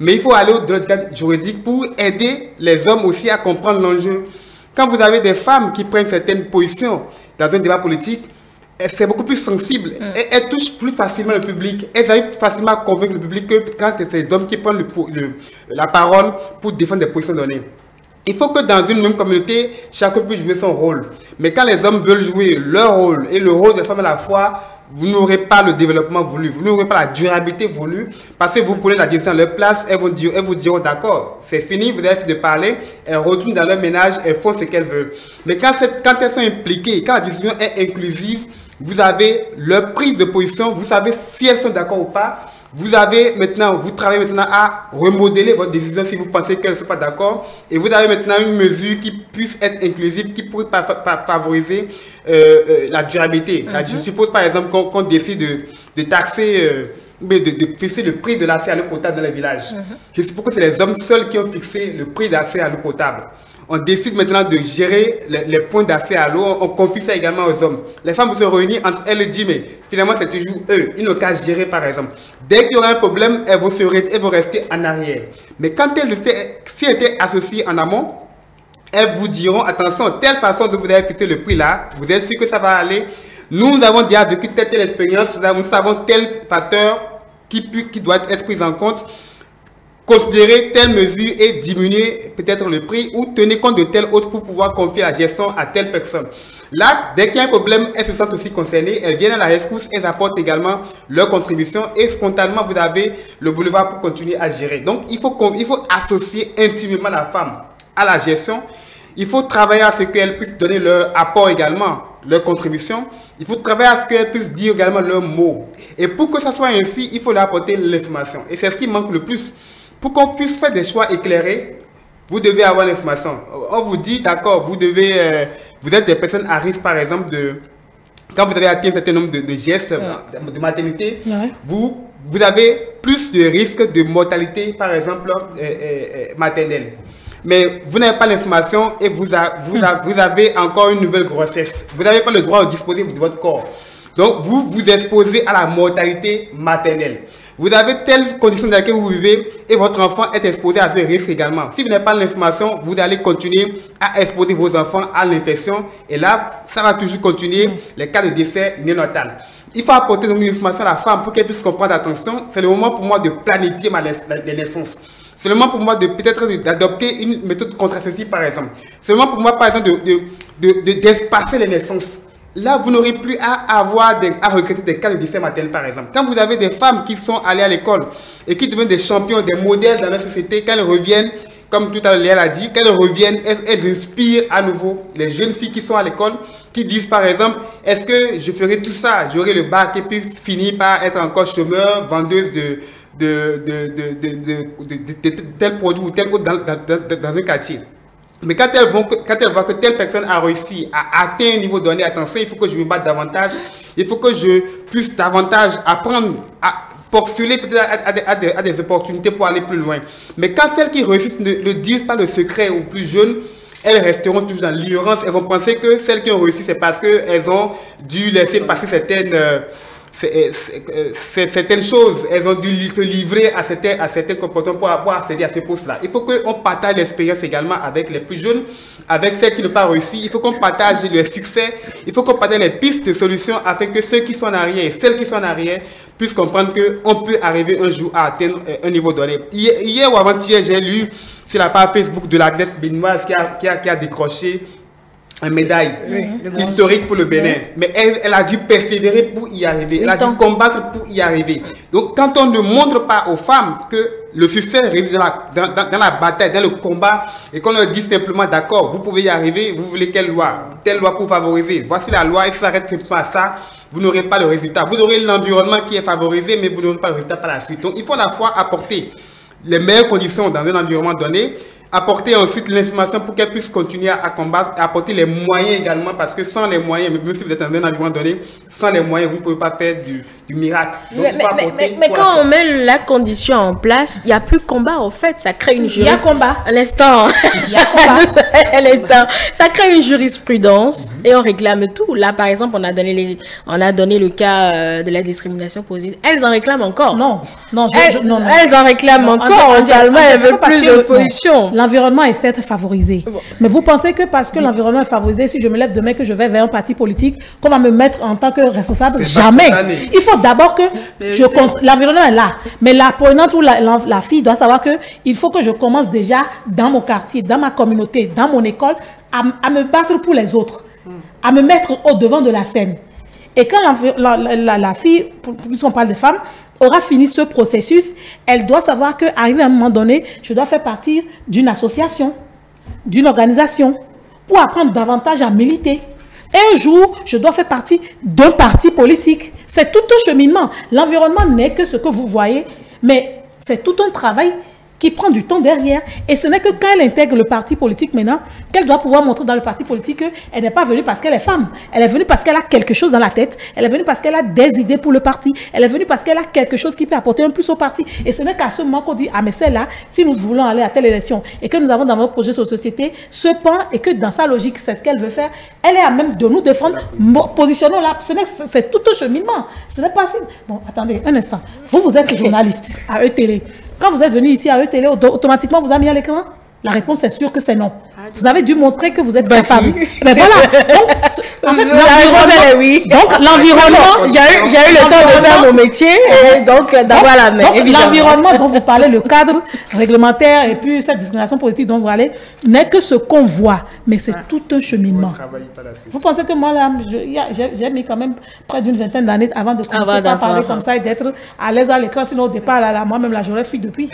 mais il faut aller au-delà du cadre juridique pour aider les hommes aussi à comprendre l'enjeu. Quand vous avez des femmes qui prennent certaines positions dans un débat politique, c'est beaucoup plus sensible. Mm. Elle, touche plus facilement le public. Elle arrive facilement à convaincre le public que quand c'est des hommes qui prennent le, la parole pour défendre des positions données. Il faut que dans une même communauté, chacun puisse jouer son rôle. Mais quand les hommes veulent jouer leur rôle et le rôle des femmes à la fois, vous n'aurez pas le développement voulu, vous n'aurez pas la durabilité voulue, parce que vous prenez la décision à leur place, elles, vont dire, elles vous diront d'accord, c'est fini, vous avez fini de parler, elles retournent dans leur ménage, elles font ce qu'elles veulent. Mais quand, quand elles sont impliquées, quand la décision est inclusive, vous avez leur prise de position, vous savez si elles sont d'accord ou pas. Vous avez maintenant, vous travaillez maintenant à remodeler votre décision si vous pensez qu'elles ne sont pas d'accord. Et vous avez maintenant une mesure qui puisse être inclusive, qui pourrait favoriser euh, euh, la durabilité. Mhm. Je suppose par exemple qu'on décide de, taxer, euh, de, de, fixer le prix de l'accès à l'eau potable dans les villages. Mhm. Je suppose que c'est les hommes seuls qui ont fixé le prix d'accès à l'eau potable on décide maintenant de gérer les, points d'accès à l'eau. On, confie ça également aux hommes. Les femmes se réunissent entre elles et disent, mais finalement, c'est toujours eux. Ils n'ont qu'à gérer, par exemple. Dès qu'il y aura un problème, elles vont, se, elles vont rester en arrière. Mais quand elles étaient, si elles étaient associées en amont, elles vous diront, attention, telle façon de vous avez fixé le prix là, vous êtes sûr que ça va aller. Nous, nous avons déjà vécu telle, telle expérience, nous savons tel facteur qui, qui doit être pris en compte considérer telle mesure et diminuer peut-être le prix ou tenir compte de telle autre pour pouvoir confier la gestion à telle personne. Là, dès qu'il y a un problème, elles se sentent aussi concernées, elles viennent à la rescousse, elles apportent également leur contribution et spontanément, vous avez le boulevard pour continuer à gérer. Donc, il faut, il faut associer intimement la femme à la gestion. Il faut travailler à ce qu'elle puisse donner leur apport également leur contribution, il faut travailler à ce qu'elles puissent dire également leurs mots. Et pour que ça soit ainsi, il faut leur apporter l'information. Et c'est ce qui manque le plus. Pour qu'on puisse faire des choix éclairés, vous devez avoir l'information. On vous dit, d'accord, vous devez, euh, vous êtes des personnes à risque, par exemple, de, quand vous avez atteint un certain nombre de, de gestes de, de maternité, Ouais. vous, vous avez plus de risques de mortalité, par exemple, euh, euh, euh, maternelle. Mais vous n'avez pas l'information et vous, a- vous, a- vous avez encore une nouvelle grossesse. Vous n'avez pas le droit de disposer de votre corps. Donc, vous vous exposez à la mortalité maternelle. Vous avez telle condition dans laquelle vous vivez et votre enfant est exposé à ce risque également. Si vous n'avez pas l'information, vous allez continuer à exposer vos enfants à l'infection et là, ça va toujours continuer les cas de décès néonatal. Il faut apporter une information à la femme pour qu'elle puisse comprendre attention. C'est le moment pour moi de planifier ma les naissances. C'est le moment pour moi de peut-être d'adopter une méthode contraceptive par exemple. C'est le moment pour moi par exemple de- d'espacer les naissances. Là, vous n'aurez plus à avoir des, à regretter des cas de décès maternel, par exemple. Quand vous avez des femmes qui sont allées à l'école et qui deviennent des champions, des modèles dans la société, quand elles reviennent, comme tout à l'heure l'a dit, quand elles reviennent, elles, inspirent à nouveau les jeunes filles qui sont à l'école, qui disent par exemple, est-ce que je ferai tout ça, j'aurai le bac et puis finir par être encore chômeur, vendeuse de, de, de, de, de, de, de- de- de tel produit ou tel autre dans, dans, dans- dans un quartier. Mais quand elles, voient que telle personne a réussi à atteindre un niveau donné, attention, il faut que je me batte davantage, il faut que je puisse davantage apprendre à postuler peut-être à des opportunités pour aller plus loin. Mais quand celles qui réussissent ne le disent pas le secret aux plus jeunes, elles resteront toujours dans l'ignorance. Elles vont penser que celles qui ont réussi, c'est parce qu'elles ont dû laisser passer certaines, euh, euh, c'est- euh, choses. Elles ont dû se livrer à certains, à certains comportements pour avoir accéder à ces postes-là. Il faut qu'on partage l'expérience également avec les plus jeunes, avec celles qui n'ont pas réussi. Il faut qu'on partage le succès. Il faut qu'on partage les pistes de solutions afin que ceux qui sont en arrière et celles qui sont en arrière puissent comprendre qu'on peut arriver un jour à atteindre euh, un niveau donné. Hier, ou avant-hier, j'ai lu sur la page Facebook de l'athlète béninoise qui qui a, qui a décroché une médaille historique pour le Bénin. Mais elle, elle a dû persévérer pour y arriver. Elle a dû combattre pour y arriver. Donc, quand on ne montre pas aux femmes que le succès réside dans la, dans, la bataille, dans le combat, et qu'on leur dit simplement, d'accord, vous pouvez y arriver, vous voulez quelle loi? Telle loi pour favoriser. Voici la loi, et si ça arrête simplement à ça, vous n'aurez pas le résultat. Vous aurez l'environnement qui est favorisé, mais vous n'aurez pas le résultat par la suite. Donc, il faut à la fois apporter les meilleures conditions dans un environnement donné, apporter ensuite l'information pour qu'elle puisse continuer à combattre, apporter les moyens également, parce que sans les moyens, même si vous êtes un environnement donné, sans les moyens, vous ne pouvez pas faire du, du miracle. Donc, Mais, il mais- faut mais- apporter- mais- il mais faut quand on met la condition en place, il n'y a plus de combat au fait. Ça crée une Il y a jurisprudence. combat. Un instant. Un instant. Ça crée une jurisprudence et on réclame tout. Là, par exemple, on a donné, les, on a donné le cas euh, de la discrimination positive. Elles en réclament encore. Non, non, je, Elles, je- non, non. elles en réclament Non, encore. Angèle, elles c'est veulent plus d'opposition. L'environnement est certes favorisé. Mais vous pensez que parce que l'environnement est favorisé, si je me lève demain que je vais vers un parti politique, qu'on va me mettre en tant que responsable? Jamais. Il faut d'abord que je l'environnement est là. Mais l'apprenante ou la, la- la fille doit savoir que il faut que je commence déjà dans mon quartier, dans ma communauté, dans mon école, à, me battre pour les autres, à me mettre au devant de la scène. Et quand la, la- la- la fille, puisqu'on parle de femmes, aura fini ce processus, elle doit savoir qu'arrivé à un moment donné, je dois faire partie d'une association, d'une organisation, pour apprendre davantage à militer. Un jour, je dois faire partie d'un parti politique. C'est tout un cheminement. L'environnement n'est que ce que vous voyez, mais c'est tout un travail qui prend du temps derrière. Et ce n'est que quand elle intègre le parti politique maintenant qu'elle doit pouvoir montrer dans le parti politique qu'elle n'est pas venue parce qu'elle est femme. Elle est venue parce qu'elle a quelque chose dans la tête. Elle est venue parce qu'elle a des idées pour le parti. Elle est venue parce qu'elle a quelque chose qui peut apporter un plus au parti. Et ce n'est qu'à ce moment qu'on dit, ah mais celle-là, si nous voulons aller à telle élection et que nous avons dans notre projet sur société ce pan et que dans sa logique, c'est ce qu'elle veut faire, elle est à même de nous défendre. Positionnons-la. Ce n'est- C'est tout un cheminement. Ce n'est pas si... Bon, attendez, un instant. Vous, vous êtes journaliste à ETélé. Quand vous êtes venu ici à auto- automatiquement, vous avez mis à l'écran La réponse est sûre que c'est non. Vous avez dû montrer que vous êtes Bah, capable. si. Mais voilà. Donc, en fait, La réponse, elle est oui. Donc, l'environnement, J'ai eu, le temps de faire mon métier et donc d'avoir la main. l'environnement dont vous parlez, le cadre réglementaire et puis cette discrimination politique dont vous parlez, n'est que ce qu'on voit, mais c'est tout un cheminement. Vous pensez que moi, là, j'ai mis quand même près d'une vingtaine d'années avant de commencer Avant par parler comme ça et d'être à l'aise à l'écran. Sinon, au départ, là, là, moi-même, là, j'aurais fui depuis.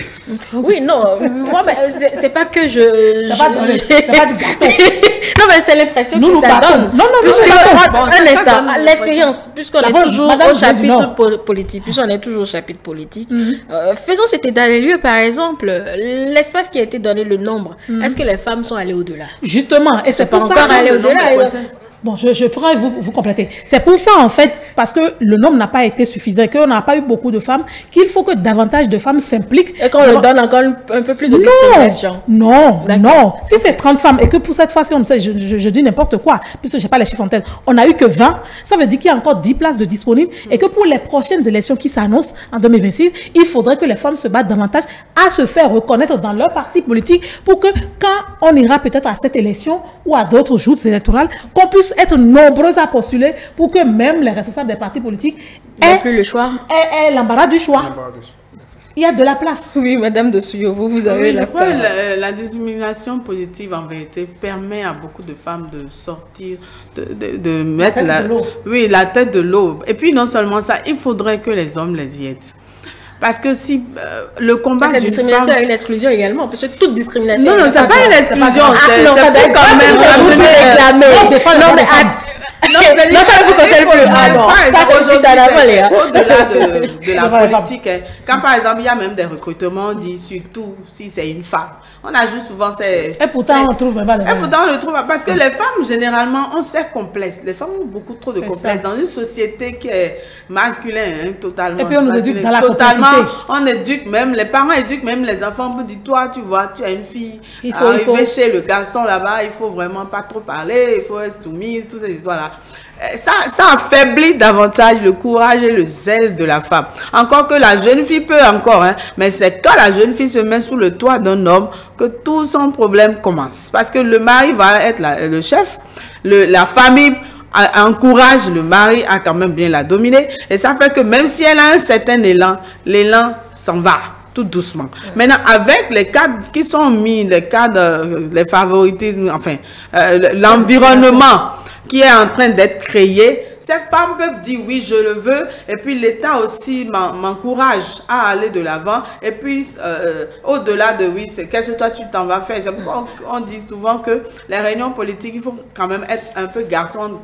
Oui, non, moi, ben, c'est pas que je. Pas du gâteau. non, mais c'est l'impression que nous ça donne. Non, non, non, un instant, l'expérience, puisqu'on est toujours au chapitre politique, puisqu'on est toujours au chapitre politique, mhm. euh, faisons cet état des lieux, par exemple, l'espace qui a été donné, le nombre, mhm. est-ce que les femmes sont allées au-delà? Justement, et c'est pas encore allé au-delà. Bon, je, je prends et vous, vous complétez. C'est pour ça, en fait, parce que le nombre n'a pas été suffisant, qu'on n'a pas eu beaucoup de femmes, qu'il faut que davantage de femmes s'impliquent. Et qu'on leur donne encore un peu plus de discrimination. Non, non. Si c'est 30 femmes et que pour cette fois-ci, on sait, je, je, dis n'importe quoi, puisque je n'ai pas les chiffres en tête, on n'a eu que 20, ça veut dire qu'il y a encore 10 places de disponibles et que pour les prochaines élections qui s'annoncent en 2026, il faudrait que les femmes se battent davantage à se faire reconnaître dans leur parti politique pour que quand on ira peut-être à cette élection ou à d'autres jours électorales, qu'on puisse être nombreuses à postuler pour que même les responsables des partis politiques aient plus le choix. Aient, l'embarras du choix. Il y a de la place. Oui, Madame de Souyo, vous, vous avez la place. La, discrimination positive, en vérité, permet à beaucoup de femmes de sortir, de, de, mettre la, oui, la tête de l'eau. Et puis, non seulement ça, il faudrait que les hommes les y aident. Parce que si euh, le combat d'une discrimination femme... a une exclusion également, parce que toute discrimination... Non, non, c'est pas une exclusion, c'est quand même... réclamer. Non, mais non, ça ne vous concerne plus. Ah non, ça Au-delà de, de la politique, hein. quand par exemple, il y a même des recrutements, on dit surtout si c'est une femme. On ajoute souvent ces... Et pourtant, on trouve pas Et pourtant, on le trouve Parce que les femmes, généralement, ont ces complexes. Les femmes ont beaucoup trop de complexes. Dans une société qui est masculine, hein, totalement. Et puis, on nous éduque dans la Totalement. On éduque même, les parents éduquent même les enfants. On dit, toi, tu vois, tu es une fille. Il faut, il faut... chez le garçon là-bas, il faut vraiment pas trop parler, il faut être soumise, toutes ces histoires-là. Euh, ça, ça affaiblit davantage le courage et le zèle de la femme. Encore que la jeune fille peut encore, hein, mais c'est quand la jeune fille se met sous le toit d'un homme que tout son problème commence. Parce que le mari va être le chef, le, la famille encourage le mari à quand même bien la dominer. Et ça fait que même si elle a un certain élan, l'élan s'en va tout doucement. Maintenant, avec les cadres qui sont mis, les cadres, les favoritismes, enfin, euh, l'environnement qui est en train d'être créé ces femmes peuvent dire oui, je le veux. Et puis l'État aussi m'encourage à aller de l'avant. Et puis euh, au-delà de oui, c'est qu'est-ce que toi tu t'en vas faire? C'est pourquoi on, dit souvent que les réunions politiques, il faut quand même être un peu garçon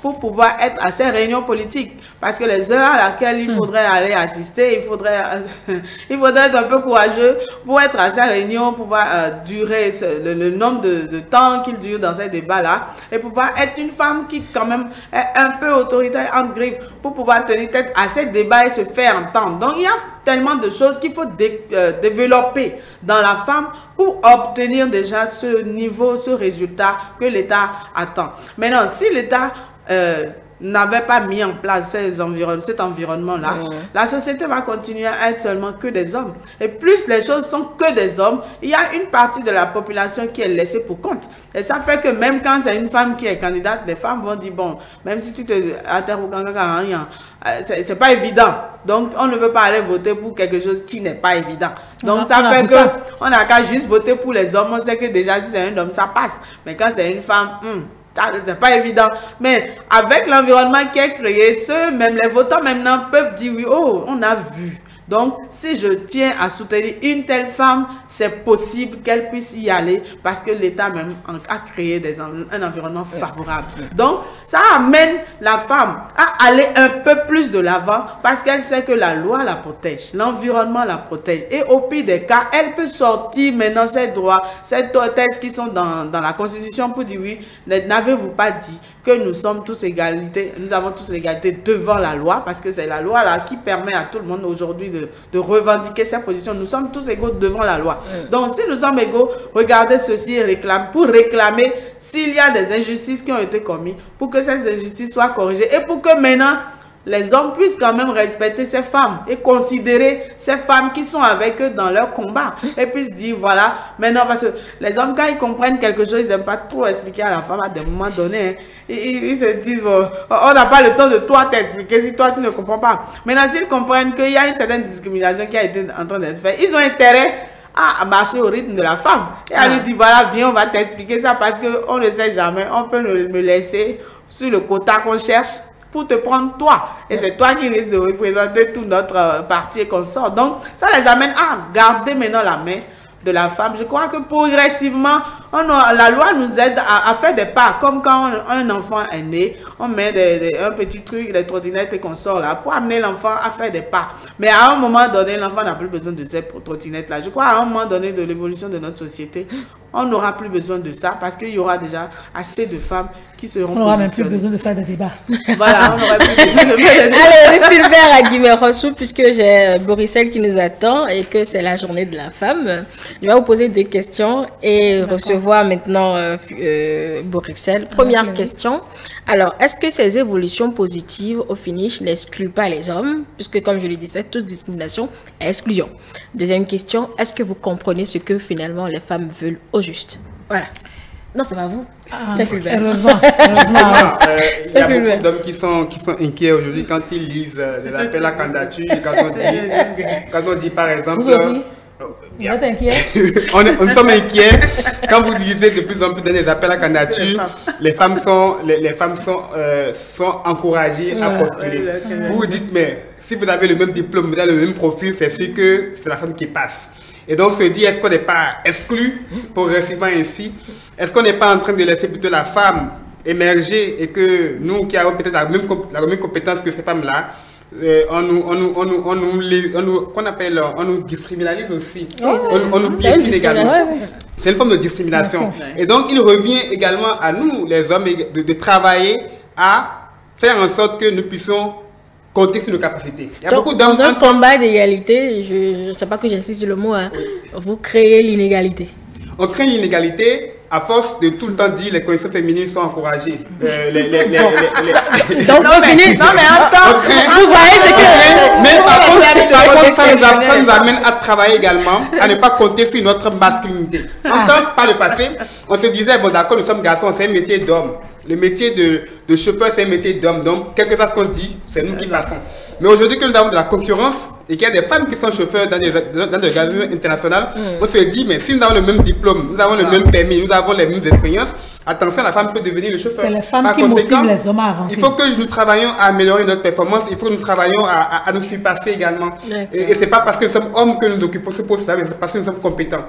pour pouvoir être à ces réunions politiques. Parce que les heures à laquelle il hmm. faudrait aller assister, il faudrait, il faudrait être un peu courageux pour être à ces réunions, pouvoir euh, durer le, nombre de, de temps qu'il dure dans ces débats-là et pouvoir être une femme qui quand même est un un peu autoritaire en griffe pour pouvoir tenir tête à ces débats et se faire entendre. Donc il y a tellement de choses qu'il faut euh, développer dans la femme pour obtenir déjà ce niveau, ce résultat que l'État attend. Maintenant, si l'État euh, n'avait pas mis en place ces cet environnement-là, la société va continuer à être seulement que des hommes. Et plus les choses sont que des hommes, il y a une partie de la population qui est laissée pour compte. Et ça fait que même quand c'est une femme qui est candidate, les femmes vont dire, bon, même si tu te interroges, euh, c'est pas évident. Donc, on ne veut pas aller voter pour quelque chose qui n'est pas évident. Donc, ça fait que on n'a qu'à juste voter pour les hommes. On sait que déjà, si c'est un homme, ça passe. Mais quand c'est une femme, hmm, c'est pas évident. Mais avec l'environnement qui est créé, ceux, même les votants maintenant peuvent dire oui, oh, on a vu. Donc, si je tiens à soutenir une telle femme, c'est possible qu'elle puisse y aller parce que l'État même a créé des, un environnement favorable. Donc, ça amène la femme à aller un peu plus de l'avant parce qu'elle sait que la loi la protège, l'environnement la protège. Et au pire des cas, elle peut sortir maintenant ses droits, ces textes qui sont dans, dans la Constitution pour dire oui, n'avez-vous pas dit que nous sommes tous égalité, nous avons tous l'égalité devant la loi parce que c'est la loi là qui permet à tout le monde aujourd'hui de, de revendiquer sa position. Nous sommes tous égaux devant la loi. Donc, si nous sommes égaux, regardez ceci réclame, pour réclamer s'il y a des injustices qui ont été commises, pour que ces injustices soient corrigées et pour que maintenant, les hommes puissent quand même respecter ces femmes et considérer ces femmes qui sont avec eux dans leur combat et puissent dire voilà maintenant parce que les hommes quand ils comprennent quelque chose ils n'aiment pas trop expliquer à la femme à des moments donnés hein. ils, se disent on n'a pas le temps de toi t'expliquer si toi tu ne comprends pas maintenant s'ils comprennent qu'il y a une certaine discrimination qui a été en train d'être faite ils ont intérêt à marcher au rythme de la femme. Et elle lui dit, voilà, viens, on va t'expliquer ça parce qu'on ne sait jamais. On peut me laisser sur le quota qu'on cherche pour te prendre toi. Et c'est toi qui risques de représenter tout notre euh, parti et qu'on sort. Donc, ça les amène à garder maintenant la main de la femme. Je crois que progressivement, on la loi nous aide à, faire des pas. Comme quand un enfant est né, on met des, un petit truc, des trottinettes et qu'on sort là pour amener l'enfant à faire des pas. Mais à un moment donné, l'enfant n'a plus besoin de ces trottinettes là. Je crois à un moment donné de l'évolution de notre société, on n'aura plus besoin de ça parce qu'il y aura déjà assez de femmes qui seront On n'aura même plus besoin de faire des débats. Voilà, on n'aura plus besoin de faire des débats. Allez, le Fulbert a dit, reçu, puisque j'ai euh, Borissel qui nous attend et que c'est la journée de la femme, je vais vous poser deux questions et recevoir maintenant euh, euh Première question. Alors, est-ce que ces évolutions positives au finish n'excluent pas les hommes? Puisque, comme je le disais, toute discrimination est exclusion. Deuxième question, est-ce que vous comprenez ce que finalement les femmes veulent au juste? Voilà. Non, c'est pas vous. Ah, c'est Fulbert. Heureusement. heureusement. Euh, il y a beaucoup d'hommes qui sont, qui sont inquiets aujourd'hui quand ils lisent euh, les appels à candidature, quand on dit, quand on dit par exemple. Vous, vous êtes inquiet? On, est, sommes inquiets quand vous lisez de plus en plus des appels à candidature. Les femmes sont, les, les femmes sont, euh, sont encouragées à postuler. Vous vous dites, mais si vous avez le même diplôme, vous avez le même profil, c'est sûr que c'est la femme qui passe. Et donc se dit, est-ce qu'on n'est pas exclu progressivement ainsi? Est-ce qu'on n'est pas en train de laisser plutôt la femme émerger et que nous qui avons peut-être la la même compétence que ces femmes-là, euh, on nous, on nous, on nous, on nous, on nous, qu'on appelle, on nous discriminalise aussi. on, nous piétine également. C'est une forme de discrimination. Et donc, il revient également à nous, les hommes, de travailler à faire en sorte que nous puissions compter sur nos capacités. Il y a beaucoup dans un combat d'égalité, je ne sais pas que j'insiste sur le mot, hein, vous créez l'inégalité. On crée l'inégalité à force de tout le temps dire les conditions féminines sont encouragées. Euh, les, les, les, Donc, non, mais, non, mais attends, vous voyez ce que... Mais par contre, par contre ça, nous ça, nous amène à travailler également, à ne pas compter sur notre masculinité. En ah. temps, par le passé, on se disait, bon d'accord, nous sommes garçons, c'est un métier d'homme. Le métier de, de chauffeur, c'est un métier d'homme. Donc, quelque chose qu'on dit, c'est nous qui passons. Mais aujourd'hui que nous avons de la concurrence et qu'il y a des femmes qui sont chauffeurs dans des, dans des internationales, mm. on se dit, mais si nous avons le même diplôme, nous avons le même permis, nous avons les mêmes expériences, attention, la femme peut devenir le chauffeur. C'est les femmes qui motivent les hommes à avancer. Il faut que nous travaillions à améliorer notre performance, il faut que nous travaillions à, à, nous surpasser également. Et, et c'est pas parce que nous sommes hommes que nous occupons ce poste-là, mais c'est parce que nous sommes compétents.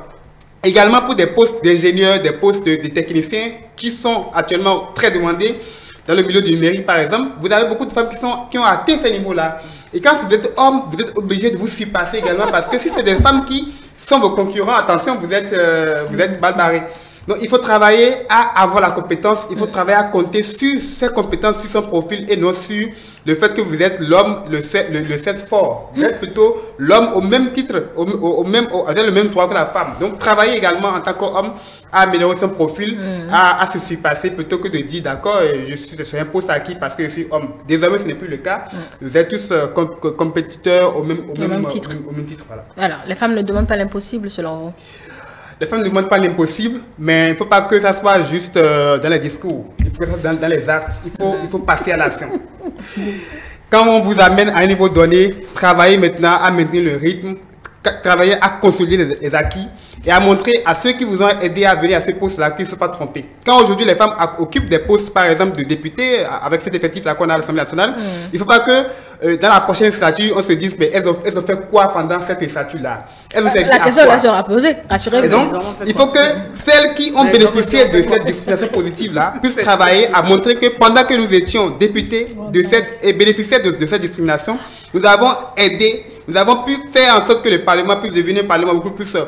Également pour des postes d'ingénieurs, des postes de, techniciens qui sont actuellement très demandés dans le milieu du numérique, par exemple, vous avez beaucoup de femmes qui, sont, qui ont atteint ce niveau-là. Et quand vous êtes homme, vous êtes obligé de vous surpasser également parce que si c'est des femmes qui sont vos concurrents, attention, vous êtes, euh, vous êtes mal barré. Donc, il faut travailler à avoir la compétence, il faut travailler à compter sur ses compétences, sur son profil et non sur le fait que vous êtes l'homme, le, le, le set fort. Vous êtes plutôt l'homme au même titre, au, au, même, avec le même droit que la femme. Donc, travailler également en tant qu'homme à améliorer son profil, mm. à, à, se surpasser plutôt que de dire d'accord, je suis, je suis un poste acquis parce que je suis homme. Désormais, ce n'est plus le cas. Mm. Vous êtes tous euh, compétiteurs au même, au, même, titre. Au même, titre voilà. Alors, les femmes ne demandent pas l'impossible selon vous les femmes ne demandent pas l'impossible, mais il ne faut pas que ça soit juste euh, dans les discours. Il faut que ça soit dans, les actes. Il faut, il faut passer à l'action. Quand on vous amène à un niveau donné, travaillez maintenant à maintenir le rythme, travaillez à consolider les acquis et à montrer à ceux qui vous ont aidé à venir à ce poste-là qu'ils ne sont pas trompés. Quand aujourd'hui les femmes occupent des postes, par exemple, de députés, avec cet effectif-là qu'on a à l'Assemblée nationale, mm. il ne faut pas que euh, dans la prochaine statue, on se dise, mais elles ont, elles ont fait quoi pendant cette statue-là? La question là sera posée, rassurez-vous. Et donc, il faut que celles qui ont bénéficié de cette discrimination positive-là puissent travailler à montrer que pendant que nous étions députés de cette, et bénéficiaires de cette discrimination, nous avons aidé nous avons pu faire en sorte que le Parlement puisse devenir un Parlement beaucoup plus euh,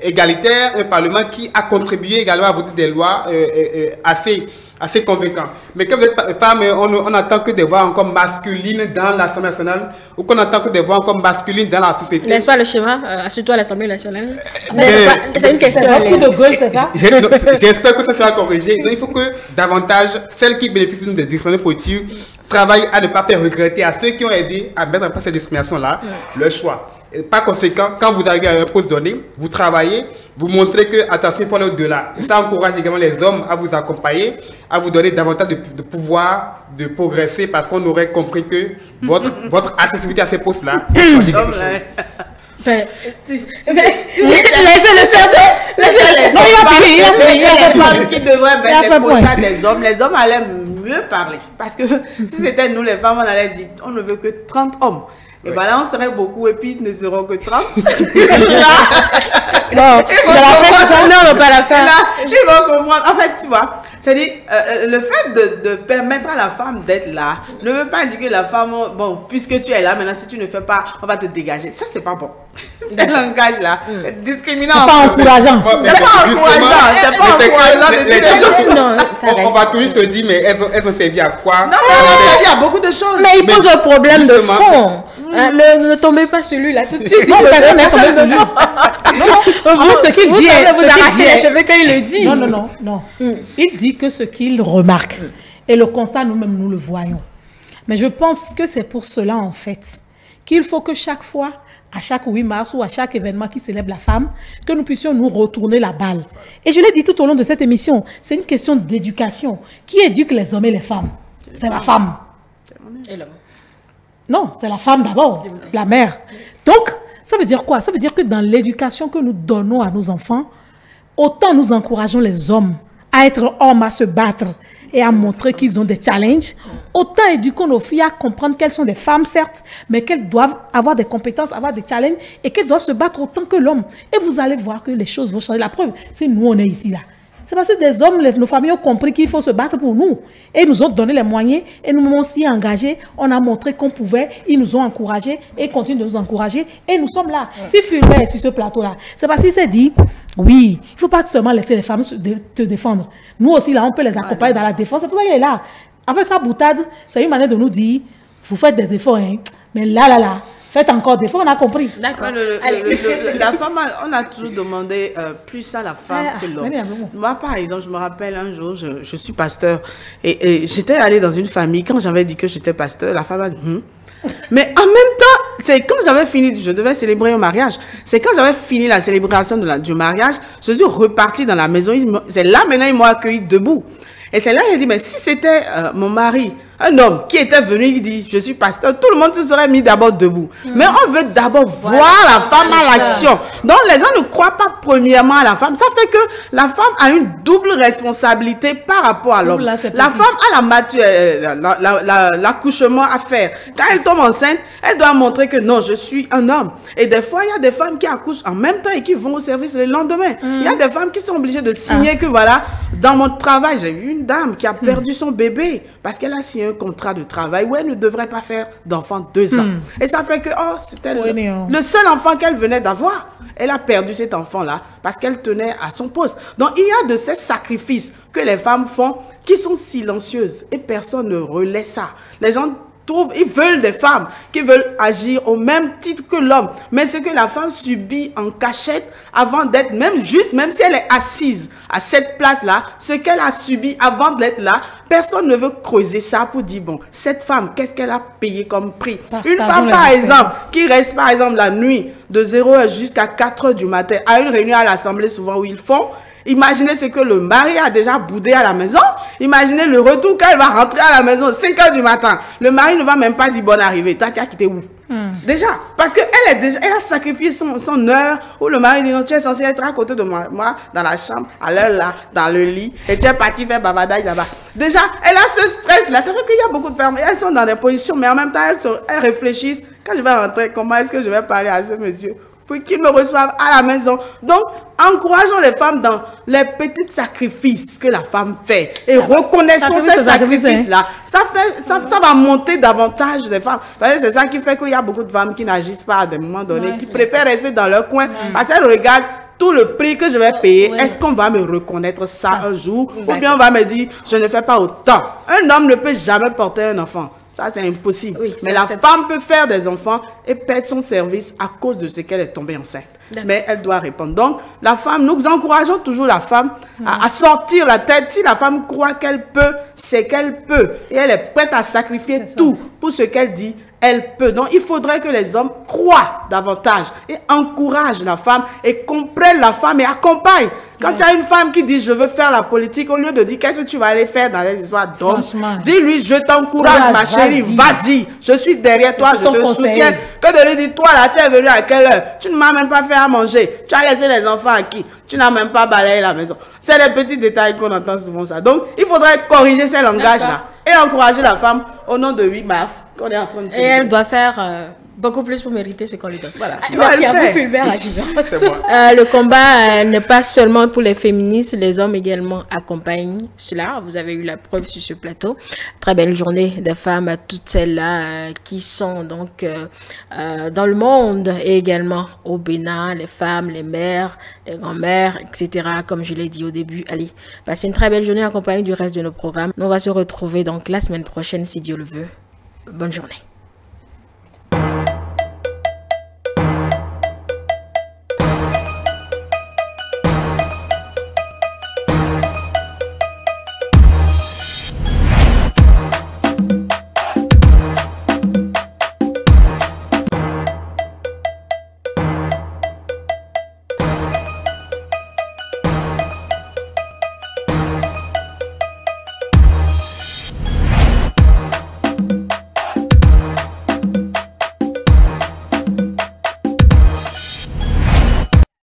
égalitaire, un Parlement qui a contribué également à voter des lois euh, assez assez convaincant. Mais quand vous êtes femme, on, on attend que des voix encore masculines dans l'Assemblée nationale ou qu'on attend que des voix encore masculines dans la société. N'est-ce pas le schéma, euh, surtout à l'Assemblée nationale? C'est une question. de Gaulle, c'est ça? J'espère que ça sera corrigé. Donc, il faut que davantage celles qui bénéficient des discriminations politiques travaillent à ne pas faire regretter à ceux qui ont aidé à mettre en place cette discrimination-là le choix. Et par conséquent, quand vous arrivez à un poste donné, vous travaillez, vous montrez que, attention, il faut aller au-delà. Ça encourage également les hommes à vous accompagner, à vous donner davantage de, pouvoir de progresser parce qu'on aurait compris que votre, votre accessibilité à ces postes-là Laissez-le faire. Laissez-le faire. Il y a des femmes qui devraient mettre les quotas des hommes. Les hommes allaient mieux parler. Parce que si c'était nous les femmes, on allait dire on ne veut que 30 hommes. Et ben là, on serait beaucoup et puis ils ne seront que 30. Non, c'est la fin, ça? Non, on va pas la faire. Là, ils vont comprendre. En fait, tu vois, c'est-à-dire, euh, le fait de, de permettre à la femme d'être là ne veut pas dire que la femme, bon, puisque tu es là, maintenant, si tu ne fais pas, on va te dégager. Ça, c'est pas bon. Ce langage-là, c'est discriminant. C'est pas encourageant. Mais C'est pas encourageant, c'est mais pas c'est encourageant les- de dire des gens- choses. Non, ça on, va toujours se dire, mais elle veut, elle veut servir à quoi? Non, non, non, il y a beaucoup de choses. Mais il Mais pose un problème de fond. Hein, ne, ne tombez pas celui-là tout de suite. Non, personne n'est tombé sur lui. Vous, En fait, ce qu'il vous dit vous ce dit les cheveux quand il le dit. Non, non, non, non. Il dit que ce qu'il remarque. Et le constat, nous-mêmes, nous le voyons. Mais je pense que c'est pour cela, en fait, qu'il faut que chaque fois, à chaque 8 mars ou à chaque événement qui célèbre la femme, que nous puissions nous retourner la balle. Et je l'ai dit tout au long de cette émission, c'est une question d'éducation. Qui éduque les hommes et les femmes? C'est la femme. Et l'homme. Non, c'est la femme d'abord, la mère. Donc, ça veut dire quoi? Ça veut dire que dans l'éducation que nous donnons à nos enfants, autant nous encourageons les hommes à être hommes, à se battre et à montrer qu'ils ont des challenges, autant éduquons nos filles à comprendre qu'elles sont des femmes, certes, mais qu'elles doivent avoir des compétences, avoir des challenges et qu'elles doivent se battre autant que l'homme. Et vous allez voir que les choses vont changer. La preuve, c'est nous, on est ici, là. C'est parce que des hommes, les- nos familles ont compris qu'il faut se battre pour nous. Et ils nous ont donné les moyens et nous nous aussi engagés. On a montré qu'on pouvait. Ils nous ont encouragés et ils continuent de nous encourager. Et nous sommes là. Si Fulbert est sur ce plateau-là, c'est parce qu'il s'est dit, oui, il ne faut pas seulement laisser les femmes se dé- te défendre. Nous aussi, là, on peut les accompagner dans la défense. C'est pour ça qu'il est là. En fait, sa boutade, c'est une manière de nous dire, vous faites des efforts, hein. Mais là, là, là, faites encore des efforts, on a compris. D'accord. La femme, a- on a toujours demandé euh, plus à la femme Ah, que l'homme. bon. Moi, par exemple, je me rappelle un jour, je, je suis pasteur et, et j'étais allée dans une famille. Quand j'avais dit que j'étais pasteur, la femme a dit Hum. Mais en même temps, c'est quand j'avais fini, je devais célébrer un mariage. C'est quand j'avais fini la célébration de la- du mariage, je suis repartie dans la maison. C'est là maintenant, ils m'ont accueilli debout. Et c'est là qu'il a dit, mais si c'était euh, mon mari, un homme qui était venu, il dit, je suis pasteur, tout le monde se serait mis d'abord debout. Mais on veut d'abord voir la femme à l'action. Donc les gens ne croient pas premièrement à la femme. Ça fait que la femme a une double responsabilité par rapport à l'homme. La femme a la matu- euh, la- la- la- l'accouchement à faire. Quand elle tombe enceinte, elle doit montrer que non, je suis un homme. Et des fois, il y a des femmes qui accouchent en même temps et qui vont au service le lendemain. Il y a des femmes qui sont obligées de signer que voilà, dans mon travail, j'ai vu une dame qui a perdu son bébé parce qu'elle a signé un contrat de travail où elle ne devrait pas faire d'enfant deux ans. Et ça fait que, oh, c'était le, le seul enfant qu'elle venait d'avoir. Elle a perdu cet enfant-là parce qu'elle tenait à son poste. Donc il y a de ces sacrifices que les femmes font qui sont silencieuses et personne ne relaie ça. Les gens trouvent, ils veulent des femmes qui veulent agir au même titre que l'homme. Mais ce que la femme subit en cachette avant d'être même juste, même si elle est assise à cette place-là, ce qu'elle a subi avant d'être là, personne ne veut creuser ça pour dire, bon, cette femme, qu'est-ce qu'elle a payé comme prix? Une femme, par exemple, qui reste par exemple la nuit de 0h jusqu'à 4h du matin à une réunion à l'Assemblée souvent où ils font. Imaginez ce que le mari a déjà boudé à la maison. Imaginez le retour quand il va rentrer à la maison 5h du matin. Le mari ne va même pas dire bonne arrivée. Toi, tu as quitté où? Déjà, parce qu'elle déjà, elle a sacrifié son, son heure où le mari dit non, tu es censé être à côté de moi, moi dans la chambre, à l'heure là, dans le lit, et tu es parti faire bavardage là-bas. Déjà, elle a ce stress-là. Ça fait qu'il y a beaucoup de femmes, elles sont dans des positions, mais en même temps, elles, sont- elles réfléchissent. Quand je vais rentrer, comment est-ce que je vais parler à ce monsieur? Pour qu'il me reçoive à la maison. Donc, encourageons les femmes dans les petits sacrifices que la femme fait et reconnaissons ces c'est sacrifice, hein. sacrifices-là. Ça, fait, ça, ça va monter davantage des femmes. Parce que c'est ça qui fait qu'il y a beaucoup de femmes qui n'agissent pas à des moments donnés, Ouais. qui préfèrent rester dans leur coin parce qu'elles regardent tout le prix que je vais payer. Est-ce qu'on va me reconnaître ça un jour? Ou bien on va me dire, je ne fais pas autant. Un homme ne peut jamais porter un enfant. Ça, c'est impossible. Oui, Mais la femme peut faire des enfants et perdre son service à cause de ce qu'elle est tombée enceinte. Mais elle doit répondre. Donc, la femme, nous encourageons toujours la femme à, à sortir la tête. Si la femme croit qu'elle peut, c'est qu'elle peut. Et elle est prête à sacrifier tout pour ce qu'elle dit. Elle peut. Donc, il faudrait que les hommes croient davantage et encouragent la femme et comprennent la femme et accompagnent. Quand tu as une femme qui dit je veux faire la politique, au lieu de dire qu'est-ce que tu vas aller faire dans les histoires d'hommes, dis-lui je t'encourage ma chérie, vas-y. je suis derrière toi, Je te soutiens. Que de lui dire, toi là, tu es venu à quelle heure? Tu ne m'as même pas fait à manger. Tu as laissé les enfants à qui? Tu n'as même pas balayé la maison. C'est des petits détails qu'on entend souvent ça. Donc, il faudrait corriger ces langages-là et encourager la femme au nom de 8 mars qu'on est en train de Et elle doit faire euh, beaucoup plus pour mériter ce qu'on lui donne. Voilà. Ah, va Merci à vous. Fulbert. Euh, le combat euh, n'est pas seulement pour les féministes, les hommes également accompagnent cela. Vous avez eu la preuve sur ce plateau. Très belle journée des femmes à toutes celles-là euh, qui sont donc euh, euh, dans le monde et également au Bénin, les femmes, les mères, les grands-mères, etc. Comme je l'ai dit au début. Allez, passez une très belle journée accompagnée du reste de nos programmes. On va se retrouver donc la semaine prochaine si Dieu le veut. Bonne journée.